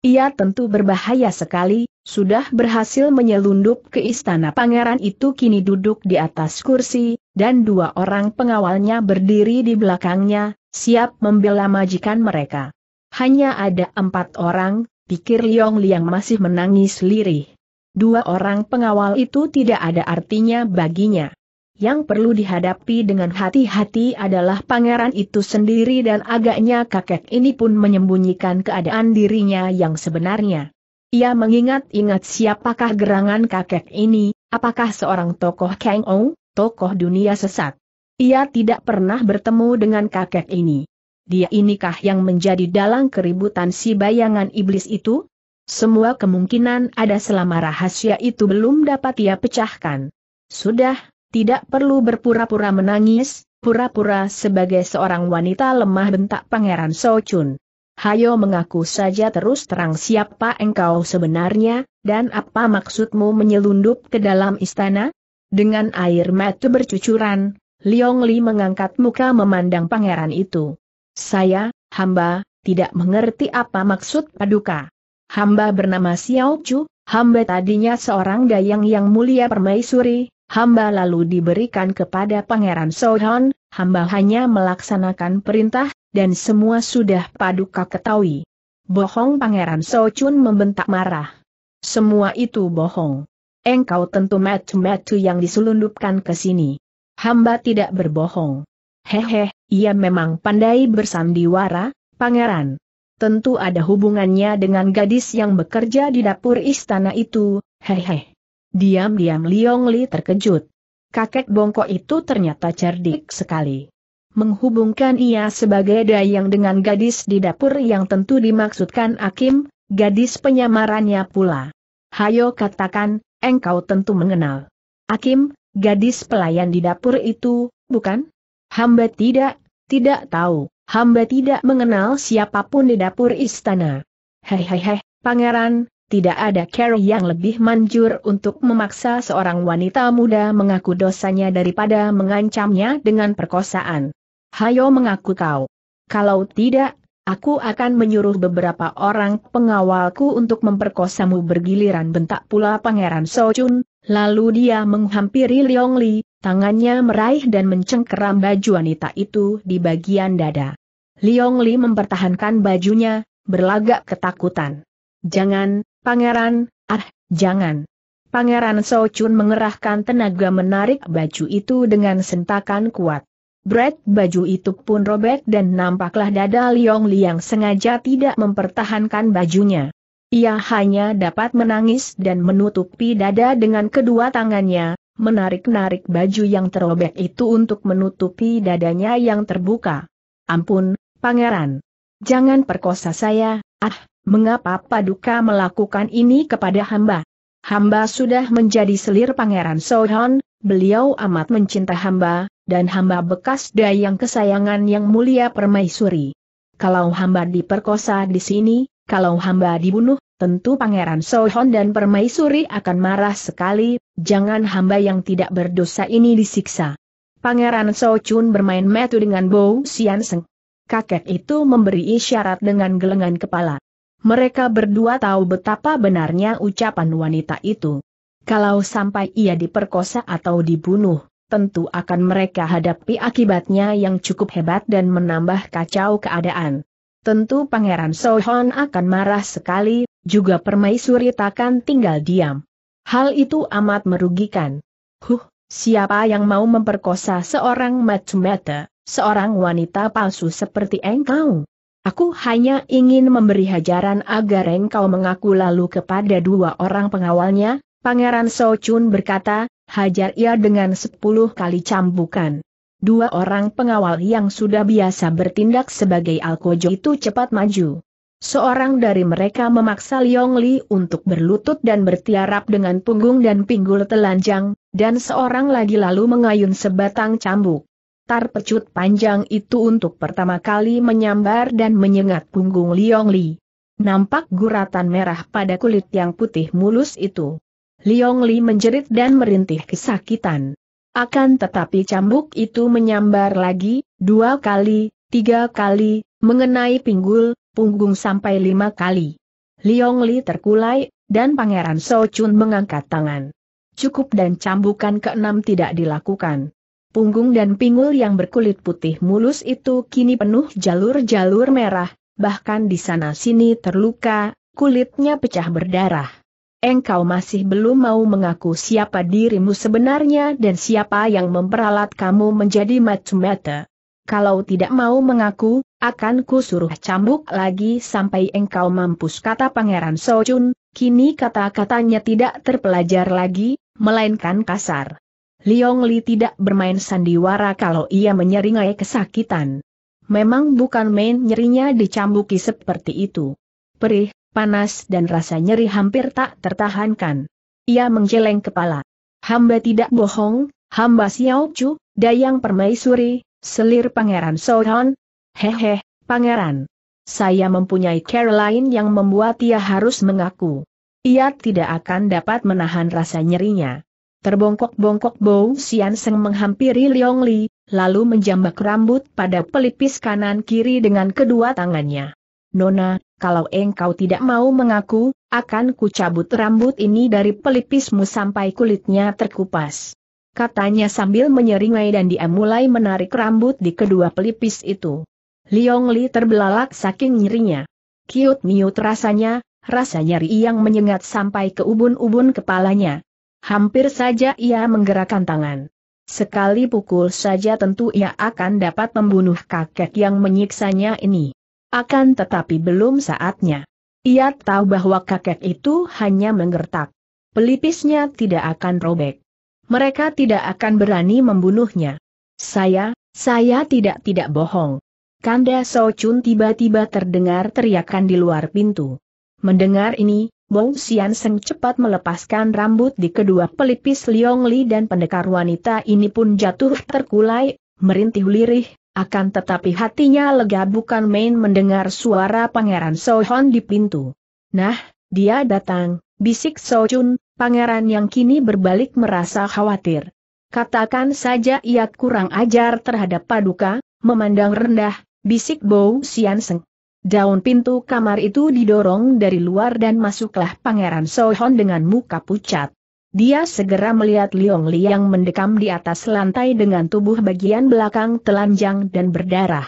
Ia tentu berbahaya sekali, sudah berhasil menyelundup ke istana pangeran itu kini duduk di atas kursi, dan dua orang pengawalnya berdiri di belakangnya, siap membela majikan mereka. Hanya ada empat orang, pikir Liong Liang masih menangis lirih. Dua orang pengawal itu tidak ada artinya baginya. Yang perlu dihadapi dengan hati-hati adalah pangeran itu sendiri dan agaknya kakek ini pun menyembunyikan keadaan dirinya yang sebenarnya. Ia mengingat-ingat siapakah gerangan kakek ini, apakah seorang tokoh Kang Ou, tokoh dunia sesat. Ia tidak pernah bertemu dengan kakek ini. Dia inikah yang menjadi dalang keributan si bayangan iblis itu? Semua kemungkinan ada selama rahasia itu belum dapat ia pecahkan. Sudah, tidak perlu berpura-pura menangis, pura-pura sebagai seorang wanita lemah bentak Pangeran Chun. Hayo mengaku saja terus terang siapa engkau sebenarnya, dan apa maksudmu menyelundup ke dalam istana? Dengan air mata bercucuran, Liong Li mengangkat muka memandang pangeran itu. Saya, hamba, tidak mengerti apa maksud paduka. Hamba bernama Xiao Chu, hamba tadinya seorang dayang yang mulia permaisuri, hamba lalu diberikan kepada Pangeran Sohon, hamba hanya melaksanakan perintah, dan semua sudah paduka ketahui. Bohong Pangeran Chun membentak marah. Semua itu bohong. Engkau tentu metu-metu yang diselundupkan ke sini. Hamba tidak berbohong. Hehe, ia memang pandai bersandiwara, Pangeran. Tentu ada hubungannya dengan gadis yang bekerja di dapur istana itu, hehe. Diam-diam Liong Li terkejut. Kakek bongkok itu ternyata cerdik sekali. Menghubungkan ia sebagai dayang dengan gadis di dapur yang tentu dimaksudkan Akim, gadis penyamarannya pula. Hayo katakan, engkau tentu mengenal. Akim, gadis pelayan di dapur itu, bukan? Hamba tidak, tidak tahu, hamba tidak mengenal siapa pun di dapur istana. Hehehe, pangeran, tidak ada cara yang lebih manjur untuk memaksa seorang wanita muda mengaku dosanya daripada mengancamnya dengan perkosaan. Hayo mengaku kau. Kalau tidak, aku akan menyuruh beberapa orang pengawalku untuk memperkosamu bergiliran bentak pula Pangeran Chun. lalu dia menghampiri Liong Li, tangannya meraih dan mencengkeram baju wanita itu di bagian dada. Liong Li mempertahankan bajunya, berlagak ketakutan. Jangan, Pangeran, ah, jangan. Pangeran Chun mengerahkan tenaga menarik baju itu dengan sentakan kuat. Brett baju itu pun robek dan nampaklah dada Liong Liang sengaja tidak mempertahankan bajunya. Ia hanya dapat menangis dan menutupi dada dengan kedua tangannya, menarik-narik baju yang terobek itu untuk menutupi dadanya yang terbuka. Ampun, pangeran. Jangan perkosa saya, ah, Mengapa Paduka melakukan ini kepada hamba? Hamba sudah menjadi selir Pangeran Sohon, beliau amat mencinta hamba, dan hamba bekas dayang kesayangan yang mulia permaisuri. Kalau hamba diperkosa di sini, kalau hamba dibunuh, tentu Pangeran Sohon dan permaisuri akan marah sekali, jangan hamba yang tidak berdosa ini disiksa. Pangeran Chun bermain metu dengan Bo Sian Seng. Kakek itu memberi isyarat dengan gelengan kepala. Mereka berdua tahu betapa benarnya ucapan wanita itu. Kalau sampai ia diperkosa atau dibunuh, tentu akan mereka hadapi akibatnya yang cukup hebat dan menambah kacau keadaan. Tentu Pangeran Sohon akan marah sekali, juga permaisuri takkan tinggal diam. Hal itu amat merugikan. Huh, siapa yang mau memperkosa seorang macumete, seorang wanita palsu seperti engkau? Aku hanya ingin memberi hajaran agar engkau mengaku lalu kepada dua orang pengawalnya, Pangeran Chun berkata, hajar ia dengan sepuluh kali cambukan. Dua orang pengawal yang sudah biasa bertindak sebagai alkojo itu cepat maju. Seorang dari mereka memaksa Liong Li untuk berlutut dan bertiarap dengan punggung dan pinggul telanjang, dan seorang lagi lalu mengayun sebatang cambuk. Tar pecut panjang itu untuk pertama kali menyambar dan menyengat punggung Liong Li. Nampak guratan merah pada kulit yang putih mulus itu. Liong Li menjerit dan merintih kesakitan. Akan tetapi cambuk itu menyambar lagi, dua kali, tiga kali, mengenai pinggul, punggung sampai lima kali. Liong Li terkulai, dan Pangeran So Chun mengangkat tangan. Cukup dan cambukan keenam tidak dilakukan. Punggung dan pinggul yang berkulit putih mulus itu kini penuh jalur-jalur merah, bahkan di sana-sini terluka, kulitnya pecah berdarah. Engkau masih belum mau mengaku siapa dirimu sebenarnya dan siapa yang memperalat kamu menjadi macumete. Kalau tidak mau mengaku, akan ku suruh cambuk lagi sampai engkau mampus kata Pangeran Sojun, kini kata-katanya tidak terpelajar lagi, melainkan kasar. Liong Li tidak bermain sandiwara kalau ia menyeringai kesakitan. Memang bukan main nyerinya dicambuki seperti itu. Perih, panas dan rasa nyeri hampir tak tertahankan. Ia menggeleng kepala. Hamba tidak bohong, hamba Xiao Chu, Dayang Permaisuri, selir Pangeran Sohon, Hehe, pangeran. Saya mempunyai Caroline yang membuat ia harus mengaku. Ia tidak akan dapat menahan rasa nyerinya. Terbongkok-bongkok Bou Sian Seng menghampiri Liong Li, lalu menjambak rambut pada pelipis kanan kiri dengan kedua tangannya. Nona, kalau engkau tidak mau mengaku, akan kucabut rambut ini dari pelipismu sampai kulitnya terkupas. Katanya sambil menyeringai dan dia mulai menarik rambut di kedua pelipis itu. Liong Li terbelalak saking nyerinya. Kiut miut rasanya, rasa nyeri yang menyengat sampai ke ubun-ubun kepalanya. Hampir saja ia menggerakkan tangan. Sekali pukul saja tentu ia akan dapat membunuh kakek yang menyiksanya ini. Akan tetapi belum saatnya. Ia tahu bahwa kakek itu hanya menggertak. Pelipisnya tidak akan robek. Mereka tidak akan berani membunuhnya. Saya, saya tidak tidak bohong. Kanda Chun tiba-tiba terdengar teriakan di luar pintu. Mendengar ini, Bong Xian Seng cepat melepaskan rambut di kedua pelipis Liong Li dan pendekar wanita ini pun jatuh terkulai, merintih lirih, akan tetapi hatinya lega bukan main mendengar suara Pangeran Sohon di pintu. Nah, dia datang, bisik Chun, pangeran yang kini berbalik merasa khawatir. Katakan saja ia kurang ajar terhadap Paduka, memandang rendah, bisik Bou Sian Seng. Daun pintu kamar itu didorong dari luar dan masuklah Pangeran Sohon dengan muka pucat. Dia segera melihat Liong Li yang mendekam di atas lantai dengan tubuh bagian belakang telanjang dan berdarah.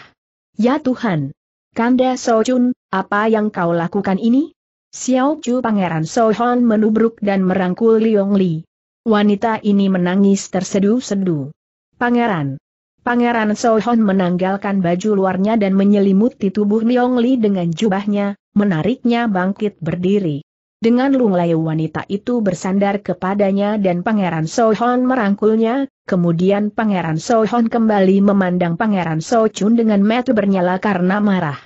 Ya Tuhan! Kanda Chun, apa yang kau lakukan ini? Xiao Chu Pangeran Sohon menubruk dan merangkul Liong Li. Wanita ini menangis terseduh-seduh. Pangeran! Pangeran Sohon menanggalkan baju luarnya dan menyelimuti tubuh Liong Li dengan jubahnya, menariknya bangkit berdiri. Dengan lunglai wanita itu bersandar kepadanya dan Pangeran Sohon merangkulnya, kemudian Pangeran Sohon kembali memandang Pangeran Sochun dengan mata bernyala karena marah.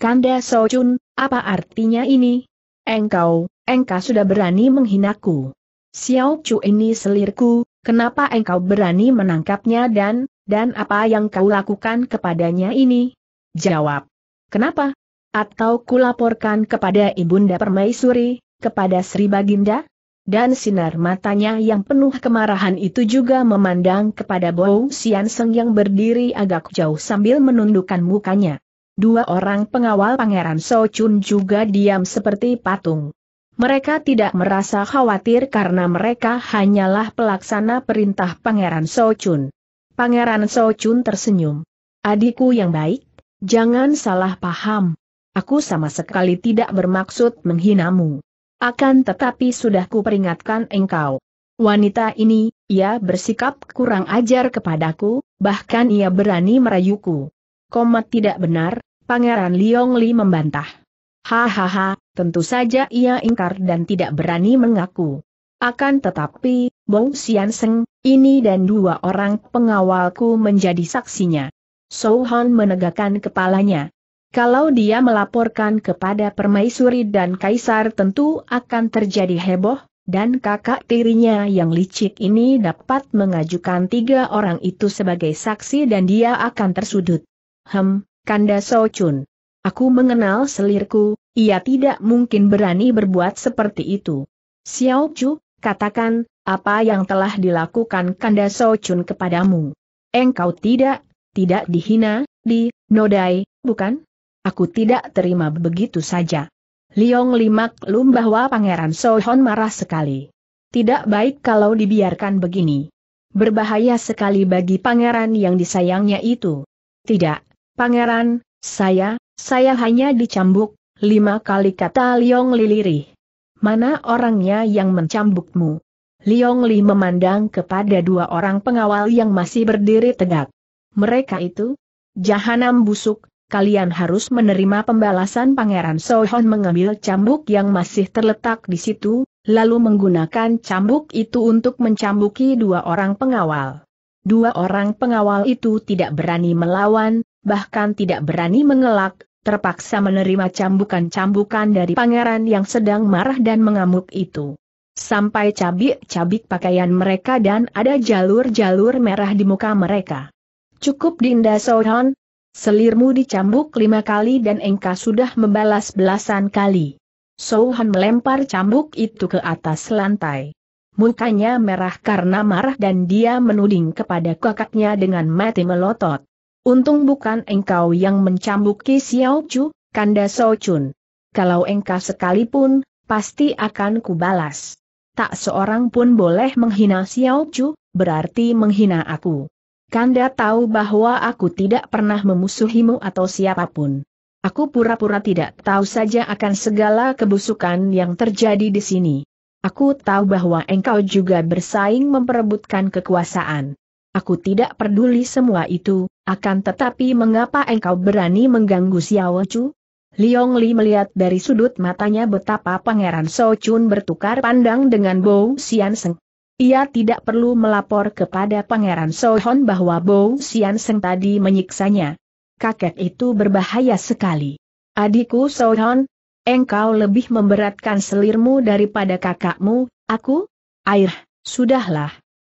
Kanda Sochun, apa artinya ini? Engkau, engkau sudah berani menghinaku. Xiao Chu ini selirku, kenapa engkau berani menangkapnya dan, dan apa yang kau lakukan kepadanya ini? Jawab. Kenapa? Atau kulaporkan kepada Ibunda Permaisuri, kepada Sri Baginda? Dan sinar matanya yang penuh kemarahan itu juga memandang kepada Bou Sian Seng yang berdiri agak jauh sambil menundukkan mukanya. Dua orang pengawal Pangeran So Chun juga diam seperti patung. Mereka tidak merasa khawatir karena mereka hanyalah pelaksana perintah Pangeran Sochun. Pangeran Sochun tersenyum. Adikku yang baik, jangan salah paham. Aku sama sekali tidak bermaksud menghinamu. Akan tetapi sudah kuperingatkan engkau. Wanita ini, ia bersikap kurang ajar kepadaku, bahkan ia berani merayuku. Komat tidak benar, Pangeran Liong Li membantah. Hahaha, tentu saja ia ingkar dan tidak berani mengaku. Akan tetapi, Bong Sian Seng, ini dan dua orang pengawalku menjadi saksinya. Souhan menegakkan kepalanya. Kalau dia melaporkan kepada permaisuri dan kaisar tentu akan terjadi heboh, dan kakak tirinya yang licik ini dapat mengajukan tiga orang itu sebagai saksi dan dia akan tersudut. Hem, Kanda Sochun. Aku mengenal selirku, ia tidak mungkin berani berbuat seperti itu. Xiao Chu, katakan, apa yang telah dilakukan Kanda Sochun kepadamu? Engkau tidak, tidak dihina, di, nodai, bukan? Aku tidak terima begitu saja. Liong Limak lum bahwa Pangeran Sohon marah sekali. Tidak baik kalau dibiarkan begini. Berbahaya sekali bagi pangeran yang disayangnya itu. Tidak, pangeran, saya, saya hanya dicambuk, lima kali kata Liong Lilirih. Mana orangnya yang mencambukmu? Liong Li memandang kepada dua orang pengawal yang masih berdiri tegak. Mereka itu, jahanam busuk, kalian harus menerima pembalasan Pangeran Sohon mengambil cambuk yang masih terletak di situ, lalu menggunakan cambuk itu untuk mencambuki dua orang pengawal. Dua orang pengawal itu tidak berani melawan, bahkan tidak berani mengelak, terpaksa menerima cambukan-cambukan dari pangeran yang sedang marah dan mengamuk itu. Sampai cabik-cabik pakaian mereka dan ada jalur-jalur merah di muka mereka. Cukup Dinda Sohon, Selirmu dicambuk lima kali dan engkau sudah membalas belasan kali. Souhan melempar cambuk itu ke atas lantai. Mukanya merah karena marah dan dia menuding kepada kakaknya dengan mati melotot. Untung bukan engkau yang mencambuki Xiao Chu, Kanda Chun. Kalau engkau sekalipun, pasti akan kubalas. Tak seorang pun boleh menghina Xiao Chu, berarti menghina aku. Kanda tahu bahwa aku tidak pernah memusuhimu atau siapa pun. Aku pura-pura tidak tahu saja akan segala kebusukan yang terjadi di sini. Aku tahu bahwa engkau juga bersaing memperebutkan kekuasaan. Aku tidak peduli semua itu, akan tetapi mengapa engkau berani mengganggu Xiao Chu? Liong Li melihat dari sudut matanya betapa Pangeran So Chun bertukar pandang dengan Bo Xian Seng. Ia tidak perlu melapor kepada Pangeran Sohon bahwa Bo Xian Seng tadi menyiksanya. Kakek itu berbahaya sekali. Adikku Sohon, engkau lebih memberatkan selirmu daripada kakakmu, aku? Air, sudahlah.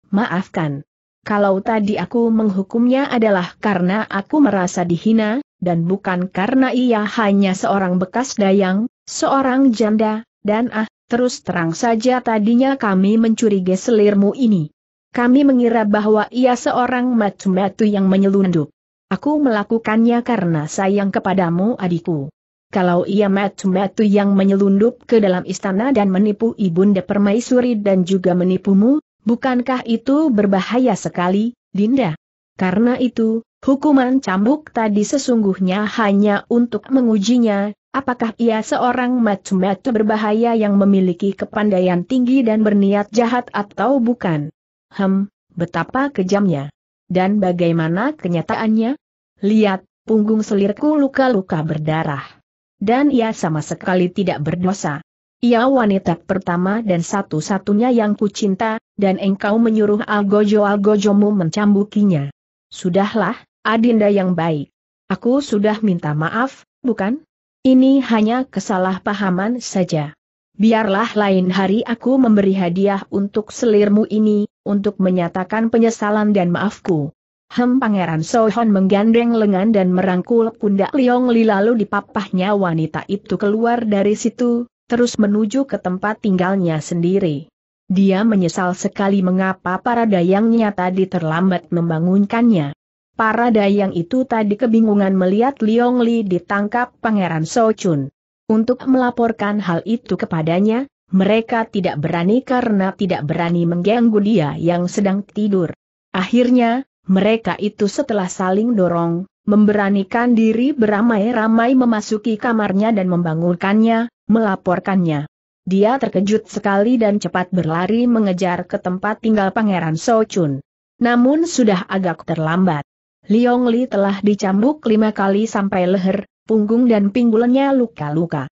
Maafkan. Kalau tadi aku menghukumnya adalah karena aku merasa dihina, dan bukan karena ia hanya seorang bekas dayang, seorang janda, dan ah, Terus terang saja tadinya kami mencurigai selirmu ini. Kami mengira bahwa ia seorang matu-matu yang menyelundup. Aku melakukannya karena sayang kepadamu adikku. Kalau ia matu-matu yang menyelundup ke dalam istana dan menipu ibunda permaisuri dan juga menipumu, bukankah itu berbahaya sekali, Dinda? Karena itu, hukuman cambuk tadi sesungguhnya hanya untuk mengujinya, Apakah ia seorang matu-matu berbahaya yang memiliki kepandaian tinggi dan berniat jahat atau bukan? Hem, betapa kejamnya. Dan bagaimana kenyataannya? Lihat, punggung selirku luka-luka berdarah. Dan ia sama sekali tidak berdosa. Ia wanita pertama dan satu-satunya yang kucinta, dan engkau menyuruh algojo-algojomu mencambukinya. Sudahlah, Adinda yang baik. Aku sudah minta maaf, bukan? Ini hanya kesalahpahaman saja. Biarlah lain hari aku memberi hadiah untuk selirmu ini, untuk menyatakan penyesalan dan maafku. Hem Pangeran Sohon menggandeng lengan dan merangkul pundak Liong Li lalu dipapahnya wanita itu keluar dari situ, terus menuju ke tempat tinggalnya sendiri. Dia menyesal sekali mengapa para dayangnya tadi terlambat membangunkannya. Para dayang itu tadi kebingungan melihat Liong Li ditangkap Pangeran So Chun. Untuk melaporkan hal itu kepadanya, mereka tidak berani karena tidak berani mengganggu dia yang sedang tidur. Akhirnya, mereka itu setelah saling dorong, memberanikan diri beramai-ramai memasuki kamarnya dan membangunkannya, melaporkannya. Dia terkejut sekali dan cepat berlari mengejar ke tempat tinggal Pangeran Chun. Namun sudah agak terlambat. Liong Li telah dicambuk lima kali sampai leher, punggung dan pinggulnya luka-luka.